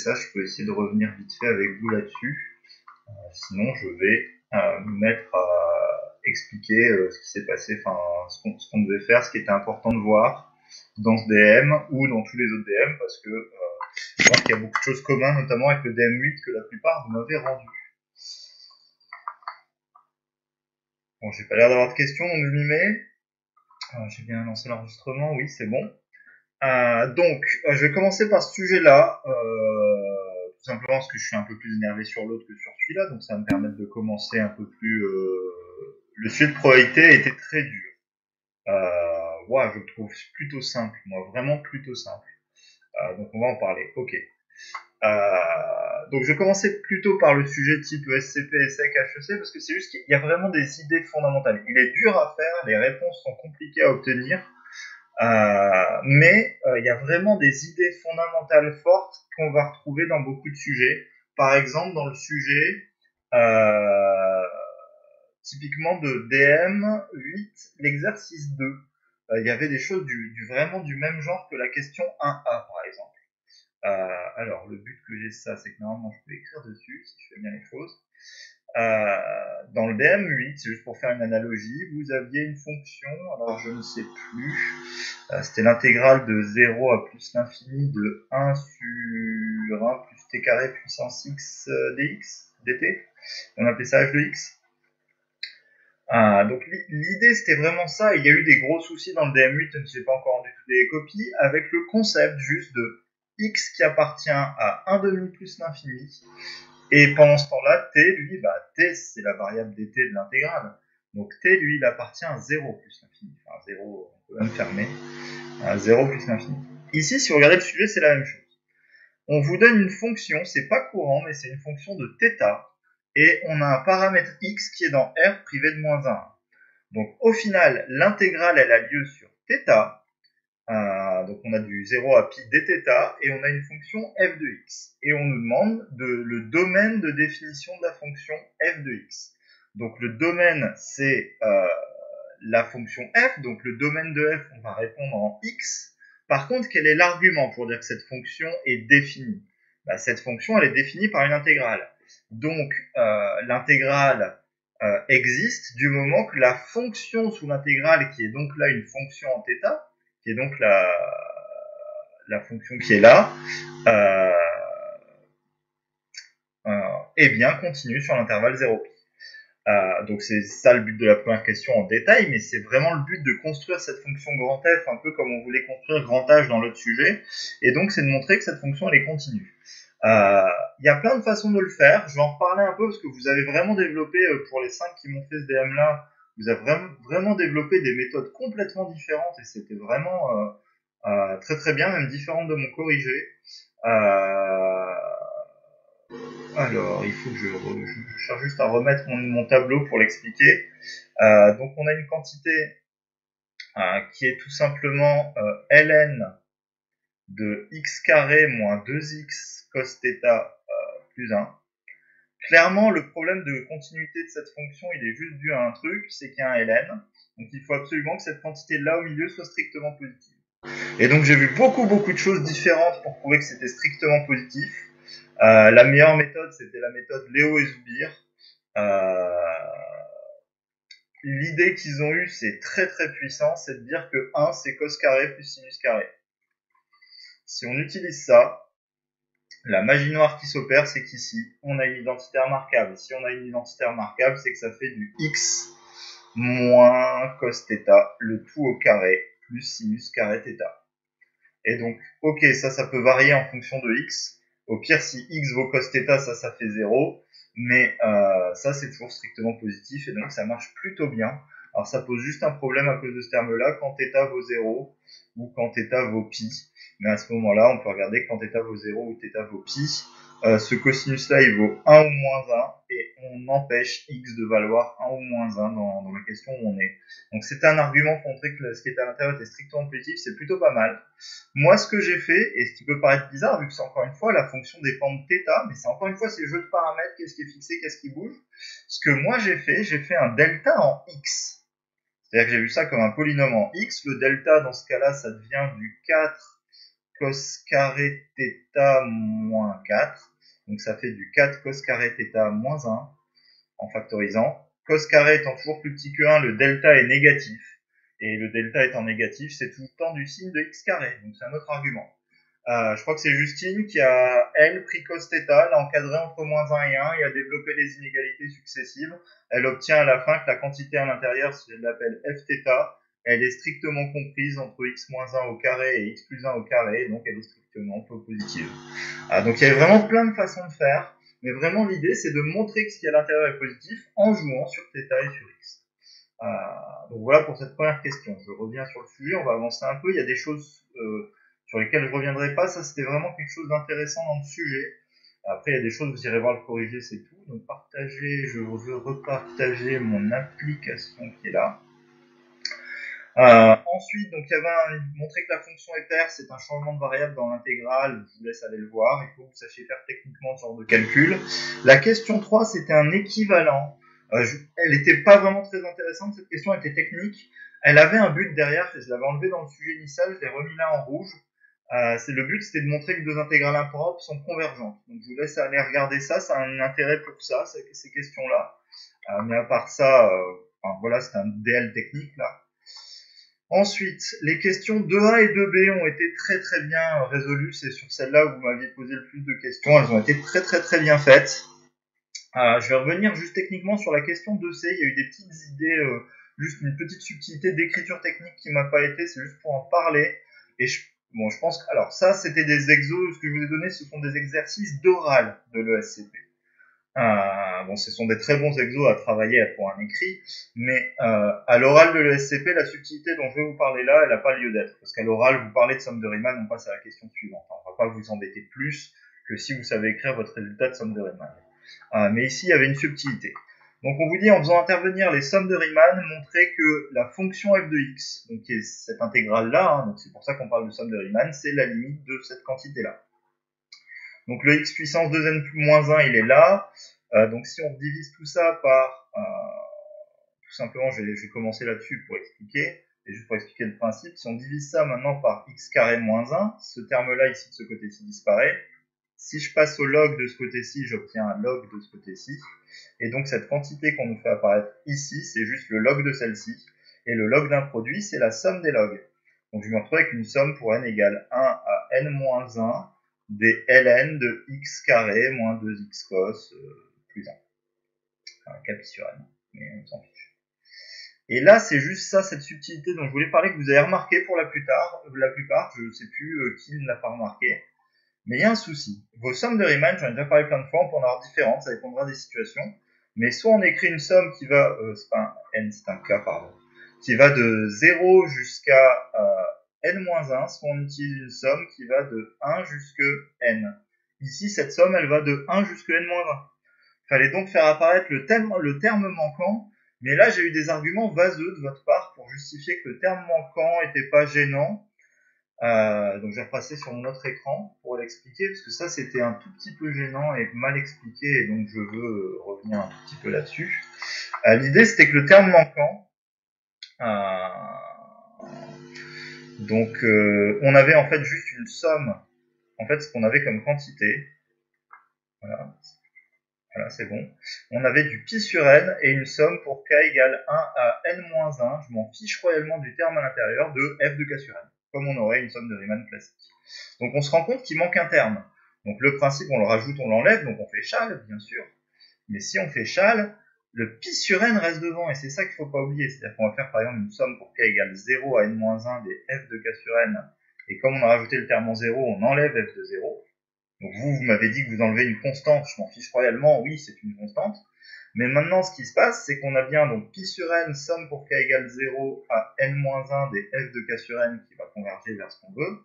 ça, je peux essayer de revenir vite fait avec vous là-dessus. Euh, sinon, je vais euh, me mettre à expliquer euh, ce qui s'est passé, enfin, ce qu'on devait faire, ce qui était important de voir dans ce DM ou dans tous les autres DM, parce que je vois qu'il y a beaucoup de choses communes, notamment avec le DM8 que la plupart vous m'avez rendu. Bon, j'ai pas l'air d'avoir de questions, donc je m'y mets. j'ai bien lancé l'enregistrement, oui, c'est bon. Euh, donc, euh, je vais commencer par ce sujet-là, euh, tout simplement parce que je suis un peu plus énervé sur l'autre que sur celui-là, donc ça va me permettre de commencer un peu plus. Le sujet de probabilité était très dur. Euh, je le trouve plutôt simple, moi, vraiment plutôt simple. donc on va en parler. Ok. donc je vais commencer plutôt par le sujet type SCP, SEC, HEC, parce que c'est juste qu'il y a vraiment des idées fondamentales. Il est dur à faire, les réponses sont compliquées à obtenir. Euh, mais euh, il y a vraiment des idées fondamentales fortes qu'on va retrouver dans beaucoup de sujets. Par exemple, dans le sujet euh, typiquement de DM 8, l'exercice 2. Il y avait des choses du, du, vraiment du même genre que la question 1A, par exemple. alors, le but que j'ai ça, c'est que normalement, je peux écrire dessus, si je fais bien les choses. Euh, dans le DM8, c'est juste pour faire une analogie, vous aviez une fonction, alors je ne sais plus, euh, c'était l'intégrale de 0 à plus l'infini de 1 sur 1 plus t carré puissance x euh, dx, dt, on appelait ça h de x. donc l'idée c'était vraiment ça, il y a eu des gros soucis dans le DM8, je ne sais pas encore rendu toutes les copies, avec le concept juste de x qui appartient à 1 demi plus l'infini et pendant ce temps-là, t, lui, bah, t, c'est la variable dt de l'intégrale. Donc t, lui, il appartient à 0 plus l'infini. Enfin, 0, on peut même fermer. À 0 plus l'infini. Ici, si vous regardez le sujet, c'est la même chose. On vous donne une fonction, c'est pas courant, mais c'est une fonction de θ. Et on a un paramètre x qui est dans r privé de moins 1. Donc au final, l'intégrale, elle a lieu sur θ. Euh, donc on a du 0 à pi dθ et on a une fonction f de x. Et on nous demande de, le domaine de définition de la fonction f de x. Donc le domaine c'est euh, la fonction f, donc le domaine de f on va répondre en x. Par contre quel est l'argument pour dire que cette fonction est définie? Bah, Cette fonction elle est définie par une intégrale. Donc euh, l'intégrale existe du moment que la fonction sous l'intégrale qui est donc là une fonction en θ qui est donc la, la fonction qui est là, euh, euh, eh bien continue sur l'intervalle 0 euh, donc c'est ça le but de la première question en détail, mais c'est vraiment le but de construire cette fonction grand f un peu comme on voulait construire grand h dans l'autre sujet, et donc c'est de montrer que cette fonction elle est continue. Il y a plein de façons de le faire, je vais en reparler un peu parce que vous avez vraiment développé, pour les 5 qui m'ont fait ce DM là, vous avez vraiment, développé des méthodes complètement différentes et c'était vraiment euh, euh, très très bien, même différentes de mon corrigé. Euh, alors, il faut que je, cherche juste à remettre mon, tableau pour l'expliquer. donc, on a une quantité qui est tout simplement ln de x carré moins 2x cos plus 1 Clairement, le problème de continuité de cette fonction, il est juste dû à un truc, c'est qu'il y a un ln. Donc il faut absolument que cette quantité-là au milieu soit strictement positive. Et donc j'ai vu beaucoup beaucoup de choses différentes pour prouver que c'était strictement positif. Euh, la meilleure méthode, c'était la méthode Léo et Zoubir. Euh, l'idée qu'ils ont eue, c'est très très puissant, c'est de dire que 1 c'est cos carré plus sinus carré. Si on utilise ça, la magie noire qui s'opère, c'est qu'ici, on a une identité remarquable. Si on a une identité remarquable, c'est que ça fait du x moins cos θ, le tout au carré, plus sinus carré θ. Et donc, ok, ça, ça peut varier en fonction de x. Au pire, si x vaut cos θ, ça, ça fait 0. Mais euh, ça, c'est toujours strictement positif, et donc ça marche plutôt bien. Alors ça pose juste un problème à cause de ce terme-là, quand θ vaut 0, ou quand θ vaut pi. Mais à ce moment-là, on peut regarder quand θ vaut 0 ou θ vaut pi. Euh, ce cosinus-là, il vaut 1 ou moins 1, et on empêche x de valoir 1 ou moins 1 dans, dans la question où on est. Donc c'est un argument pour montrer que ce qui est à l'intérieur était strictement positif, c'est plutôt pas mal. Moi, ce que j'ai fait, et ce qui peut paraître bizarre, vu que c'est encore une fois, la fonction dépend de θ, mais c'est encore une fois ces jeux de paramètres, qu'est-ce qui est fixé, qu'est-ce qui bouge. Ce que moi j'ai fait, j'ai fait un delta en x. C'est-à-dire que j'ai vu ça comme un polynôme en x. Le delta, dans ce cas-là, ça devient du 4 cos carré θ moins 4. Donc ça fait du 4 cos carré θ moins 1 en factorisant. Cos carré étant toujours plus petit que 1, le delta est négatif. Et le delta étant négatif, c'est tout le temps du signe de x carré. Donc c'est un autre argument. Euh, je crois que c'est Justine qui a, elle, pris Costeta, l'a encadré entre moins 1 et 1 et a développé des inégalités successives. Elle obtient à la fin que la quantité à l'intérieur, si elle l'appelle Fθ, elle est strictement comprise entre x-1 au carré et x plus 1 au carré, donc elle est strictement positive. Ah, donc il y a vraiment plein de façons de faire, mais vraiment l'idée c'est de montrer que ce qui est à l'intérieur est positif en jouant sur θ et sur x. Ah, donc voilà pour cette première question. Je reviens sur le sujet, on va avancer un peu. Il y a des choses euh, sur lesquelles je reviendrai pas. Ça c'était vraiment quelque chose d'intéressant dans le sujet. Après, il y a des choses, vous irez voir le corriger, c'est tout. Donc, partager, je veux repartager mon application qui est là. Euh, ensuite, donc il y avait un, montré que la fonction paire, c'est un changement de variable dans l'intégrale. Je vous laisse aller le voir. Il faut que vous sachiez faire techniquement ce genre de calcul. La question 3, c'était un équivalent. Euh, elle n'était pas vraiment très intéressante. Cette question était technique. Elle avait un but derrière. Je l'avais enlevé dans le sujet initial. Je l'ai remis là en rouge. Euh, le but, c'était de montrer que deux intégrales impropres sont convergentes. Donc je vous laisse aller regarder ça. Ça a un intérêt pour ça, ces questions-là. Euh, mais à part ça, euh, voilà, c'est un DL technique là. Ensuite, les questions 2A et 2B ont été très très bien résolues. C'est sur celle-là où vous m'aviez posé le plus de questions. Elles ont été très très très bien faites. Euh, je vais revenir juste techniquement sur la question 2C. Il y a eu des petites idées, juste une petite subtilité d'écriture technique qui m'a pas été. C'est juste pour en parler. Bon, je pense que, alors ça, c'était des exos. Ce que je vous ai donné, ce sont des exercices d'oral de l'ESCP. Euh, bon, ce sont des très bons exos à travailler pour un écrit, mais euh, à l'oral de l'ESCP, la subtilité dont je vais vous parler là, elle n'a pas lieu d'être. Parce qu'à l'oral, vous parlez de somme de Riemann, on passe à la question suivante. On va pas vous embêter plus que si vous savez écrire votre résultat de somme de Riemann. Euh, mais ici, il y avait une subtilité. Donc on vous dit, en faisant intervenir les sommes de Riemann, montrer que la fonction f de x, donc qui est cette intégrale-là, hein, donc c'est pour ça qu'on parle de somme de Riemann, c'est la limite de cette quantité-là. Donc le x puissance 2n moins 1, il est là. Euh, donc si on divise tout ça par... Euh, tout simplement, je vais, commencer là-dessus pour expliquer. Et juste pour expliquer le principe, si on divise ça maintenant par x carré moins 1, ce terme-là ici de ce côté-ci disparaît. Si je passe au log de ce côté-ci, j'obtiens un log de ce côté-ci. Et donc cette quantité qu'on nous fait apparaître ici, c'est juste le log de celle-ci. Et le log d'un produit, c'est la somme des logs. Donc je me retrouve avec une somme pour n égale 1 à n moins 1 des ln de x carré moins 2x cos euh, plus 1. Enfin, capi sur n, mais on s'en fiche. Et là, c'est juste ça, cette subtilité dont je voulais parler, que vous avez remarqué pour la plupart, la plupart je ne sais plus euh, qui ne l'a pas remarqué. Mais il y a un souci. Vos sommes de Riemann, j'en ai déjà parlé plein de fois, on peut en avoir différentes, ça dépendra des situations. Mais soit on écrit une somme qui va, euh, c'est pas un n, c'est un k, pardon, qui va de 0 jusqu'à euh, n-1, soit on utilise une somme qui va de 1 jusque n. Ici, cette somme, elle va de 1 jusque n-1. Il fallait donc faire apparaître le terme, le terme manquant, mais là, j'ai eu des arguments vaseux de votre part pour justifier que le terme manquant n'était pas gênant. Euh, donc, je vais repasser sur mon autre écran pour l'expliquer, parce que ça, c'était un tout petit peu gênant et mal expliqué, et donc je veux revenir un tout petit peu là-dessus. Euh, L'idée, c'était que le terme manquant... Euh, donc, euh, on avait en fait juste une somme, en fait, ce qu'on avait comme quantité. Voilà, voilà c'est bon. On avait du pi sur n et une somme pour k égale 1 à n-1. Je m'en fiche royalement du terme à l'intérieur de f de k sur n, comme on aurait une somme de Riemann classique. Donc, on se rend compte qu'il manque un terme. Donc, le principe, on le rajoute, on l'enlève, donc on fait châle, bien sûr. Mais si on fait châle, le pi sur n reste devant, et c'est ça qu'il faut pas oublier. C'est-à-dire qu'on va faire par exemple une somme pour k égale 0 à n-1 des f de k sur n, et comme on a rajouté le terme en 0, on enlève f de 0. Donc vous, vous m'avez dit que vous enlevez une constante, je m'en fiche royalement, oui, c'est une constante. Mais maintenant, ce qui se passe, c'est qu'on a bien donc pi sur n, somme pour k égale 0 à n-1 des f de k sur n qui va converger vers ce qu'on veut.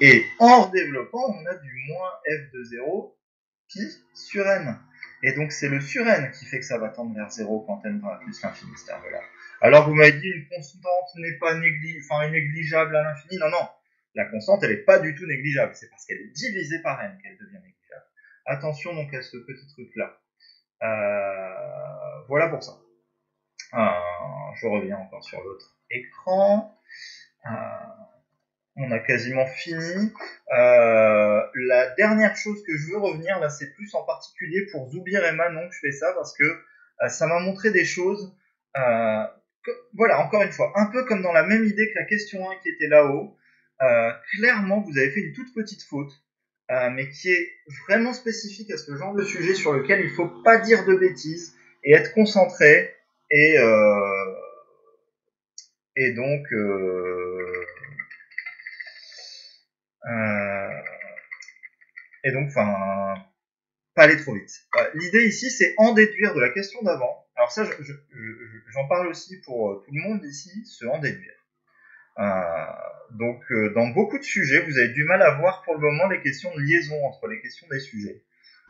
Et en redéveloppant, on a du moins f de 0 pi sur n. Et donc c'est le sur n qui fait que ça va tendre vers 0 quand n tend à plus l'infini, ce terme-là. Alors vous m'avez dit une constante n'est pas négli enfin, négligeable à l'infini. Non, non. La constante, elle n'est pas du tout négligeable. C'est parce qu'elle est divisée par n qu'elle devient négligeable. Attention donc à ce petit truc-là. Euh, voilà pour ça. Euh, je reviens encore sur l'autre écran. Euh, on a quasiment fini. La dernière chose que je veux revenir, là, c'est plus en particulier pour Zoubir et Manon que je fais ça, parce que ça m'a montré des choses. Voilà, encore une fois, un peu comme dans la même idée que la question 1 qui était là-haut. clairement, vous avez fait une toute petite faute, mais qui est vraiment spécifique à ce genre de sujet sur lequel il faut pas dire de bêtises et être concentré et et donc euh, et donc, enfin, pas aller trop vite. L'idée ici, c'est en déduire de la question d'avant. Alors ça, j'en parle aussi pour euh, tout le monde ici, se en déduire. Euh, donc, dans beaucoup de sujets, vous avez du mal à voir pour le moment les questions de liaison entre les questions des sujets.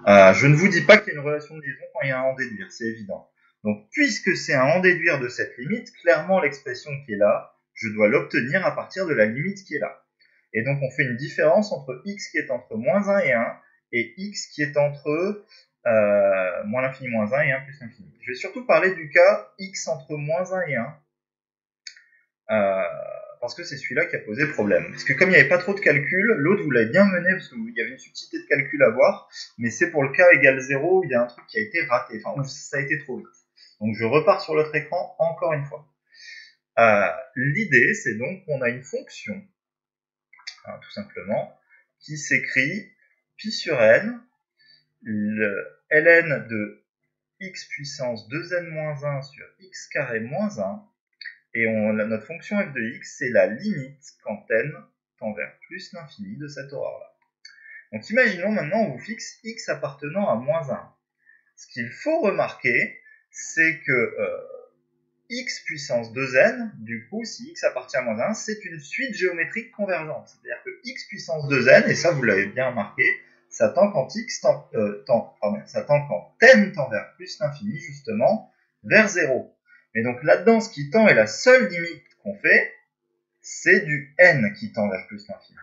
je ne vous dis pas qu'il y a une relation de liaison quand il y a un en déduire, c'est évident. Donc, puisque c'est un en déduire de cette limite, clairement l'expression qui est là, je dois l'obtenir à partir de la limite qui est là. Et donc on fait une différence entre x qui est entre moins 1 et 1 et x qui est entre euh, moins l'infini moins 1 et 1 plus l'infini. Je vais surtout parler du cas x entre moins 1 et 1. Euh, parce que c'est celui-là qui a posé problème. Parce que comme il n'y avait pas trop de calcul, l'autre vous l'avez bien mené parce qu'il y avait une subtilité de calcul à voir, mais c'est pour le cas égal 0 où il y a un truc qui a été raté, enfin ça a été trop vite. Donc je repars sur l'autre écran encore une fois. Euh, L'idée c'est donc qu'on a une fonction Hein, tout simplement, qui s'écrit pi sur n, ln de x puissance 2n-1 sur x carré moins 1, et on, notre fonction f de x, c'est la limite quand n tend vers plus l'infini de cette horreur-là. Donc imaginons maintenant on vous fixe x appartenant à moins 1. Ce qu'il faut remarquer, c'est que euh, x puissance 2n, du coup, si x appartient à moins 1, c'est une suite géométrique convergente. C'est-à-dire que x puissance 2n, et ça vous l'avez bien remarqué, ça tend quand x tend, euh, pardon, ça tend quand n tend vers plus l'infini, justement, vers 0. Mais donc là-dedans, ce qui tend est la seule limite qu'on fait, c'est du n qui tend vers plus l'infini.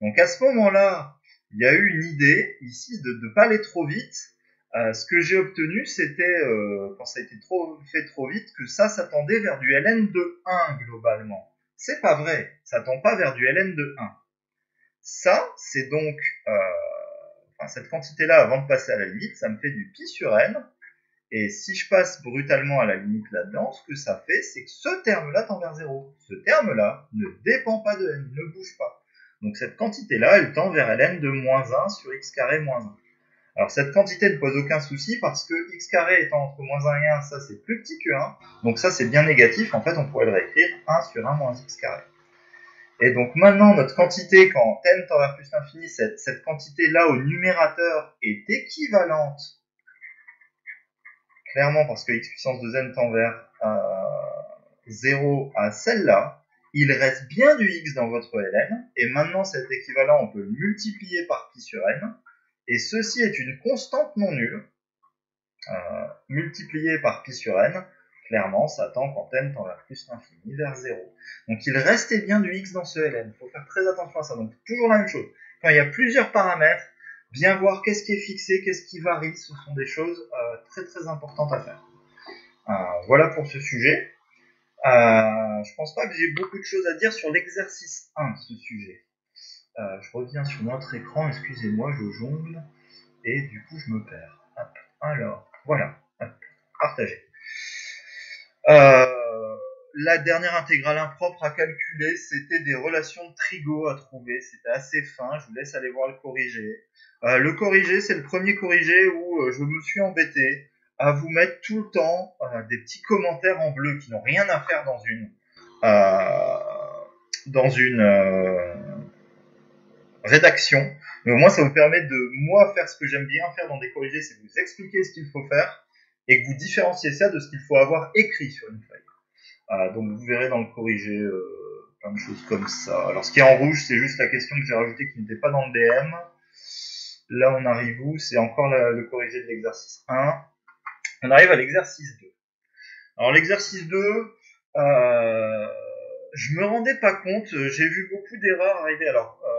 Donc à ce moment-là, il y a eu une idée ici de ne pas aller trop vite, euh, ce que j'ai obtenu, c'était, euh, quand ça a été trop, fait trop vite, que ça s'attendait vers du ln de 1 globalement. C'est pas vrai, ça tend pas vers du ln de 1. Ça, c'est donc, euh, enfin, cette quantité-là, avant de passer à la limite, ça me fait du pi sur n. Et si je passe brutalement à la limite là-dedans, ce que ça fait, c'est que ce terme-là tend vers 0. Ce terme-là ne dépend pas de n, ne bouge pas. Donc cette quantité-là, elle tend vers ln de moins 1 sur x carré moins 1. Alors cette quantité ne pose aucun souci parce que x carré étant entre moins 1 et 1, ça c'est plus petit que 1. Donc ça c'est bien négatif, en fait on pourrait le réécrire 1 sur 1 moins x carré. Et donc maintenant notre quantité, quand n tend vers plus l'infini, cette, cette quantité là au numérateur est équivalente, clairement parce que x puissance de n tend vers 0 à celle-là, il reste bien du x dans votre ln, et maintenant cet équivalent on peut le multiplier par pi sur n, et ceci est une constante non nulle, euh, multipliée par pi sur n, clairement, ça tend quand n tend vers plus l'infini, vers 0. Donc il restait bien du x dans ce ln, il faut faire très attention à ça. Donc toujours la même chose, quand il y a plusieurs paramètres, bien voir qu'est-ce qui est fixé, qu'est-ce qui varie, ce sont des choses euh, très très importantes à faire. Euh, voilà pour ce sujet. Euh, je pense pas que j'ai beaucoup de choses à dire sur l'exercice 1 de ce sujet. Euh, je reviens sur notre écran, excusez-moi, je jongle, et du coup je me perds. Alors, voilà, partagé. Euh, la dernière intégrale impropre à calculer, c'était des relations de trigo à trouver. C'était assez fin, je vous laisse aller voir le corrigé. Euh, le corrigé, c'est le premier corrigé où je me suis embêté à vous mettre tout le temps des petits commentaires en bleu qui n'ont rien à faire dans une dans une rédaction. Mais au moins, ça vous permet de, moi, faire ce que j'aime bien faire dans des corrigés, c'est vous expliquer ce qu'il faut faire et que vous différenciez ça de ce qu'il faut avoir écrit sur une feuille. donc, vous verrez dans le corrigé euh, plein de choses comme ça. Alors, ce qui est en rouge, c'est juste la question que j'ai rajoutée qui n'était pas dans le DM. Là, on arrive où? C'est encore le corrigé de l'exercice 1. On arrive à l'exercice 2. Alors, l'exercice 2, euh, je me rendais pas compte, j'ai vu beaucoup d'erreurs arriver. Alors, euh,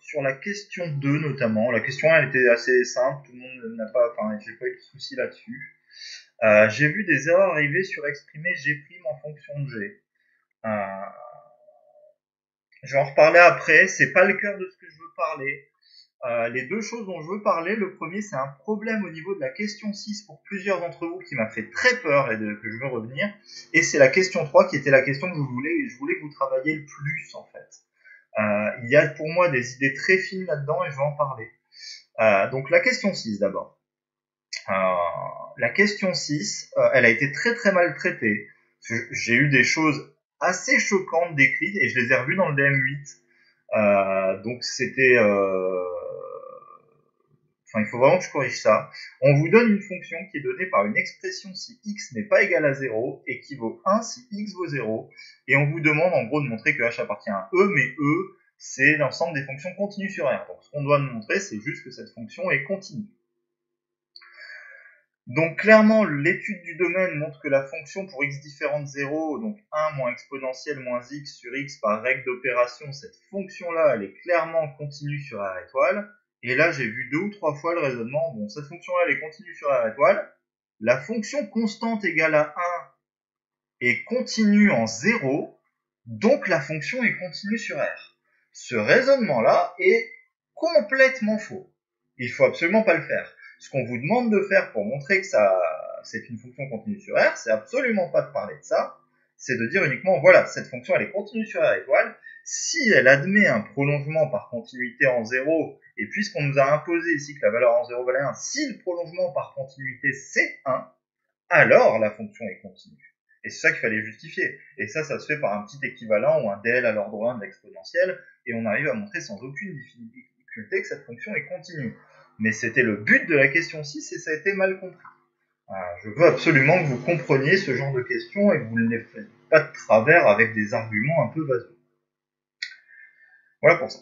sur la question 2 notamment. La question 1 elle était assez simple, tout le monde n'a pas, enfin j'ai pas eu de soucis là-dessus. Euh, j'ai vu des erreurs arriver sur exprimer G' en fonction de G. Euh, Je vais en reparler après. C'est pas le cœur de ce que je veux parler. Euh, les deux choses dont je veux parler, le premier, c'est un problème au niveau de la question 6 pour plusieurs d'entre vous qui m'a fait très peur et que je veux revenir. Et c'est la question 3 qui était la question que je voulais, je voulais que vous travailliez le plus en fait. Euh, il y a pour moi des idées très fines là-dedans et je vais en parler. Euh, donc la question 6 d'abord. Euh, la question 6, euh, elle a été très très mal traitée. J'ai eu des choses assez choquantes décrites et je les ai revues dans le DM8. Euh, donc c'était euh, Enfin, il faut vraiment que je corrige ça. On vous donne une fonction qui est donnée par une expression si x n'est pas égal à 0 et qui vaut 1 si x vaut 0. Et on vous demande en gros de montrer que h appartient à e, mais e, c'est l'ensemble des fonctions continues sur R. Donc ce qu'on doit nous montrer, c'est juste que cette fonction est continue. Donc clairement, l'étude du domaine montre que la fonction pour x différente de 0, donc 1 moins exponentielle moins x sur x par règle d'opération, cette fonction-là, elle est clairement continue sur R étoile. Et là, j'ai vu deux ou trois fois le raisonnement. Bon, cette fonction-là, elle est continue sur R étoile. La fonction constante égale à 1 est continue en 0, donc la fonction est continue sur R. Ce raisonnement-là est complètement faux. Il faut absolument pas le faire. Ce qu'on vous demande de faire pour montrer que ça, c'est une fonction continue sur R, c'est absolument pas de parler de ça. C'est de dire uniquement, voilà, cette fonction, elle est continue sur R étoile. Si elle admet un prolongement par continuité en 0 et puisqu'on nous a imposé ici que la valeur en 0 valait 1, si le prolongement par continuité c'est 1, alors la fonction est continue. Et c'est ça qu'il fallait justifier. Et ça, ça se fait par un petit équivalent ou un DL à l'ordre 1 de l'exponentielle, et on arrive à montrer sans aucune difficulté que cette fonction est continue. Mais c'était le but de la question 6 et ça a été mal compris. je veux absolument que vous compreniez ce genre de questions et que vous ne les faites pas de travers avec des arguments un peu vaseux. Voilà pour ça.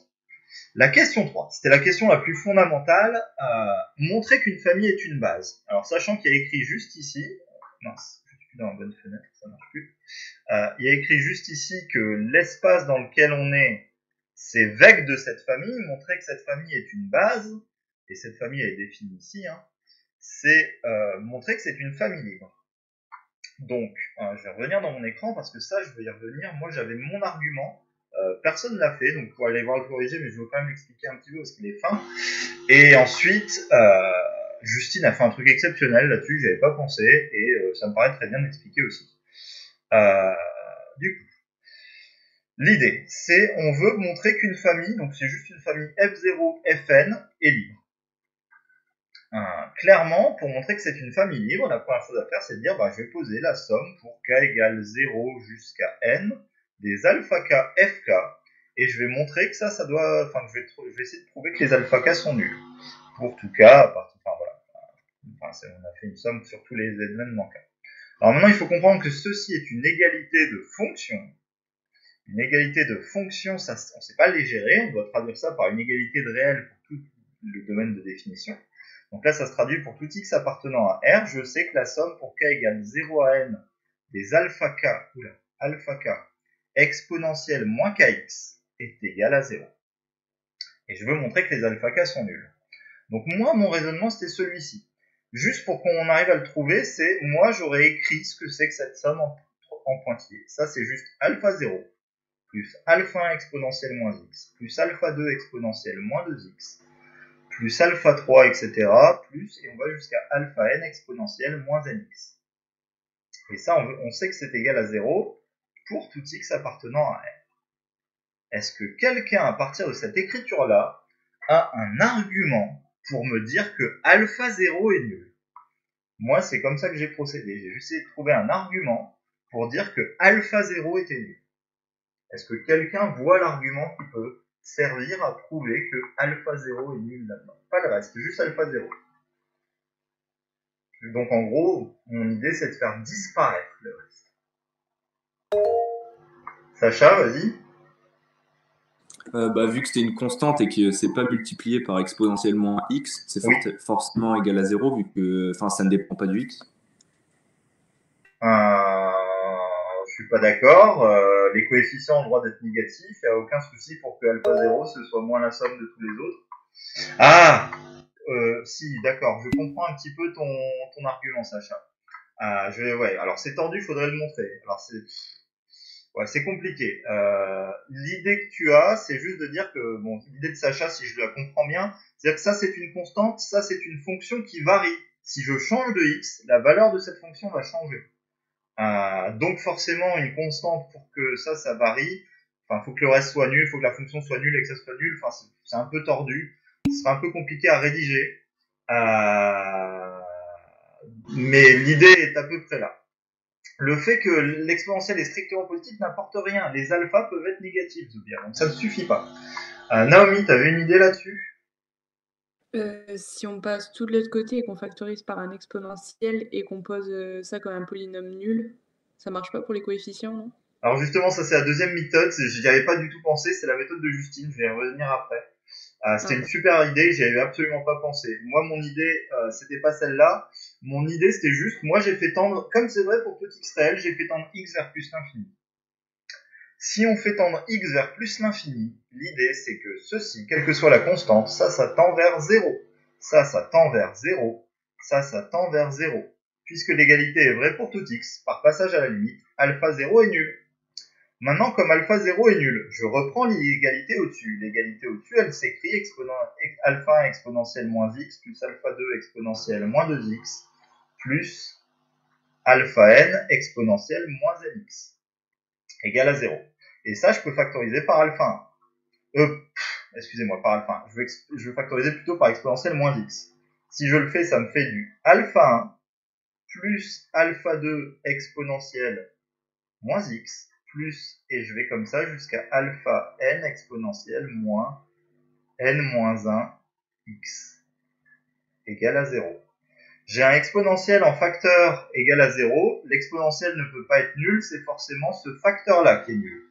La question 3, c'était la question la plus fondamentale, euh, montrer qu'une famille est une base. Alors sachant qu'il y a écrit juste ici, mince, je suis plus dans la bonne fenêtre, ça marche plus. Euh, il y a écrit juste ici que l'espace dans lequel on est, c'est vec de cette famille, montrer que cette famille est une base, et cette famille est définie ici, hein, c'est euh, montrer que c'est une famille libre. Donc, je vais revenir dans mon écran parce que ça, je vais y revenir. Moi, j'avais mon argument euh, personne ne l'a fait, donc pour aller voir le corriger, mais je veux quand même l'expliquer un petit peu parce qu'il est fin. Et ensuite, euh, Justine a fait un truc exceptionnel là-dessus, j'avais pas pensé, et euh, ça me paraît très bien d'expliquer aussi. du coup, l'idée, c'est on veut montrer qu'une famille, donc c'est juste une famille F0, Fn, est libre. clairement, pour montrer que c'est une famille libre, la première chose à faire, c'est de dire, bah, je vais poser la somme pour k égale 0 jusqu'à n des alpha k fk et je vais montrer que ça, ça doit, enfin, je vais, essayer de prouver que les alpha k sont nuls. Pour tout cas, à partir, enfin voilà, enfin, on a fait une somme sur tous les éléments k. Alors maintenant, il faut comprendre que ceci est une égalité de fonction. Une égalité de fonction, ça, on ne sait pas les gérer, on doit traduire ça par une égalité de réel pour tout le domaine de définition. Donc là, ça se traduit pour tout x appartenant à R. Je sais que la somme pour k égale 0 à n des alpha k, oula, alpha k exponentielle moins kx est égal à 0. Et je veux montrer que les alpha k sont nuls. Donc moi, mon raisonnement, c'était celui-ci. Juste pour qu'on arrive à le trouver, c'est moi, j'aurais écrit ce que c'est que cette somme en, pointillé. Ça, c'est juste alpha 0 plus alpha 1 exponentielle moins x plus alpha 2 exponentielle moins 2x plus alpha 3, etc. plus, et on va jusqu'à alpha n exponentielle moins nx. Et ça, on, on sait que c'est égal à 0 pour tout x appartenant à R. Est-ce que quelqu'un, à partir de cette écriture-là, a un argument pour me dire que alpha 0 est nul? Moi, c'est comme ça que j'ai procédé. J'ai juste essayé de trouver un argument pour dire que alpha 0 était nul. Est-ce que quelqu'un voit l'argument qui peut servir à prouver que alpha 0 est nul là-dedans? Pas le reste, juste alpha 0. Donc en gros, mon idée c'est de faire disparaître le reste. Sacha, vas-y. Euh, bah, vu que c'était une constante et que c'est pas multiplié par exponentiellement x, c'est forcément égal à 0 vu que ça ne dépend pas du x. Euh, je suis pas d'accord. Euh, les coefficients ont le droit d'être négatifs. Il n'y a aucun souci pour que alpha 0 ce soit moins la somme de tous les autres. Ah euh, Si, d'accord. Je comprends un petit peu ton, ton argument, Sacha. je vais, ouais. Alors c'est tordu, il faudrait le montrer. Alors c'est Ouais, c'est compliqué. Euh, l'idée que tu as, c'est juste de dire que, bon, l'idée de Sacha, si je la comprends bien, c'est que ça c'est une constante, ça c'est une fonction qui varie. Si je change de x, la valeur de cette fonction va changer. Euh, donc forcément, une constante pour que ça, ça varie. Enfin, faut que le reste soit nul, faut que la fonction soit nulle et que ça soit nul. Enfin, c'est un peu tordu. Ce sera un peu compliqué à rédiger. Euh, mais l'idée est à peu près là le fait que l'exponentielle est strictement positive n'apporte rien. Les alphas peuvent être négatifs, Zubia, donc ça ne suffit pas. Euh, Naomi, tu avais une idée là-dessus? Euh, Si on passe tout de l'autre côté et qu'on factorise par un exponentiel et qu'on pose euh, ça comme un polynôme nul, ça marche pas pour les coefficients, non? Alors justement, ça c'est la deuxième méthode, j'y avais pas du tout pensé, c'est la méthode de Justine, je vais y revenir après. Euh, c'était une super idée, j'y avais absolument pas pensé. Moi, mon idée, c'était pas celle-là. Mon idée, c'était juste, moi, j'ai fait tendre, comme c'est vrai pour tout x réel, j'ai fait tendre x vers plus l'infini. Si on fait tendre x vers plus l'infini, l'idée, c'est que ceci, quelle que soit la constante, ça, ça tend vers 0. Ça, ça tend vers 0. Ça, ça tend vers 0. Puisque l'égalité est vraie pour tout x, par passage à la limite, alpha 0 est nul. Maintenant, comme alpha 0 est nul, je reprends l'égalité au-dessus. L'égalité au-dessus, elle s'écrit alpha 1 exponentielle moins x plus alpha 2 exponentielle moins 2x plus alpha n exponentielle moins nx égale à 0. Et ça, je peux factoriser par alpha 1. Euh, excusez-moi, par alpha 1. Je vais, je vais factoriser plutôt par exponentielle moins x. Si je le fais, ça me fait du alpha 1 plus alpha 2 exponentielle moins x plus, et je vais comme ça jusqu'à alpha n exponentielle moins n moins 1 x égale à 0. J'ai un exponentiel en facteur égal à 0. L'exponentiel ne peut pas être nul, c'est forcément ce facteur-là qui est nul.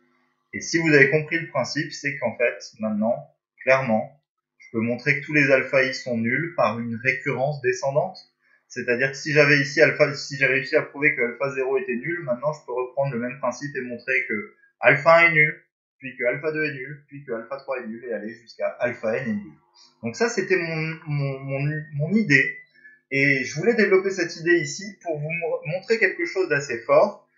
Et si vous avez compris le principe, c'est qu'en fait, maintenant, clairement, je peux montrer que tous les alpha i sont nuls par une récurrence descendante. C'est-à-dire que si j'avais ici alpha, si j'ai réussi à prouver que alpha 0 était nul, maintenant je peux reprendre le même principe et montrer que alpha 1 est nul, puis que alpha 2 est nul, puis que alpha 3 est nul, et aller jusqu'à alpha n est nul. Donc ça, c'était mon, mon, mon, mon idée. Et je voulais développer cette idée ici pour vous montrer quelque chose d'assez fort.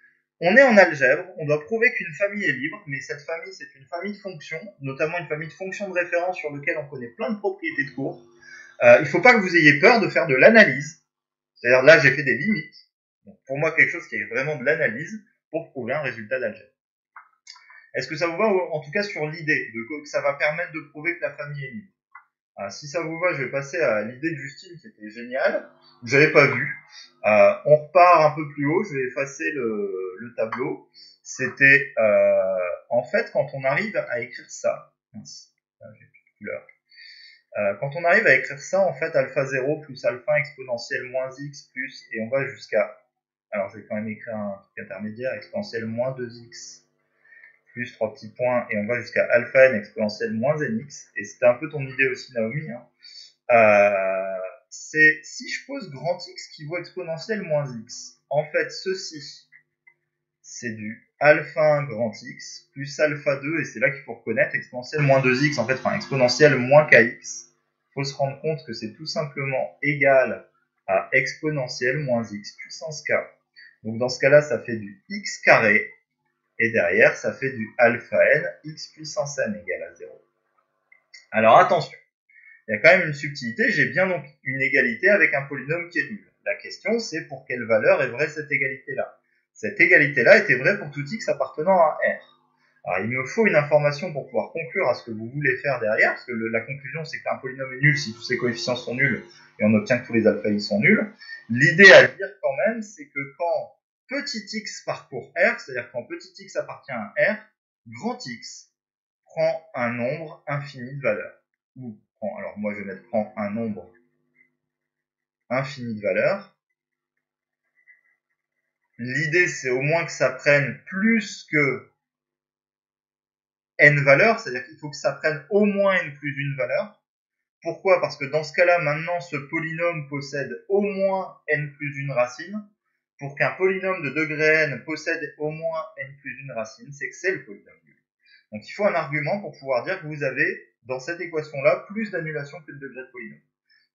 On est en algèbre, on doit prouver qu'une famille est libre, mais cette famille, c'est une famille de fonctions, notamment une famille de fonctions de référence sur lequel on connaît plein de propriétés de cours. Euh, il ne faut pas que vous ayez peur de faire de l'analyse. C'est-à-dire là, j'ai fait des limites. Pour moi, quelque chose qui est vraiment de l'analyse pour prouver un résultat d'algèbre. Est-ce que ça vous va, en tout cas, sur l'idée que ça va permettre de prouver que la famille est libre? Ah, Si ça vous va, je vais passer à l'idée de Justine qui était géniale, que j'avais pas vu. Euh, on repart un peu plus haut, je vais effacer le, le tableau. C'était euh, en fait quand on arrive à écrire ça. Euh, quand on arrive à écrire ça, en fait, alpha 0 plus alpha exponentielle moins x plus, et on va jusqu'à, alors je vais quand même écrire un truc intermédiaire, exponentielle moins 2x plus trois petits points, et on va jusqu'à alpha n exponentielle moins nx, et c'était un peu ton idée aussi, Naomi, hein. euh, c'est si je pose grand x qui vaut exponentielle moins x, en fait, ceci, c'est du alpha 1 grand x plus alpha 2, et c'est là qu'il faut reconnaître exponentielle moins 2x, en fait, enfin exponentielle moins kx, faut se rendre compte que c'est tout simplement égal à exponentielle moins x puissance k. Donc dans ce cas-là, ça fait du x carré, et derrière, ça fait du alpha n, x puissance n égale à 0. Alors attention, il y a quand même une subtilité, j'ai bien donc une égalité avec un polynôme qui est nul. La question, c'est pour quelle valeur est vraie cette égalité-là? Cette égalité-là était vraie pour tout x appartenant à R. Alors, il me faut une information pour pouvoir conclure à ce que vous voulez faire derrière, parce que la conclusion, c'est qu'un polynôme est nul si tous ses coefficients sont nuls, et on obtient que tous les alpha sont nuls. L'idée à dire quand même, c'est que quand petit x parcourt R, c'est-à-dire quand petit x appartient à R, grand x prend un nombre infini de valeurs. Ou prend, alors moi je vais mettre prend un nombre infini de valeurs. L'idée c'est au moins que ça prenne plus que n valeurs, c'est-à-dire qu'il faut que ça prenne au moins n plus une valeur. Pourquoi? Parce que dans ce cas-là, maintenant, ce polynôme possède au moins n plus une racine. Pour qu'un polynôme de degré n possède au moins n plus une racine, c'est que c'est le polynôme nul. Donc il faut un argument pour pouvoir dire que vous avez, dans cette équation-là, plus d'annulation que de degré de polynôme.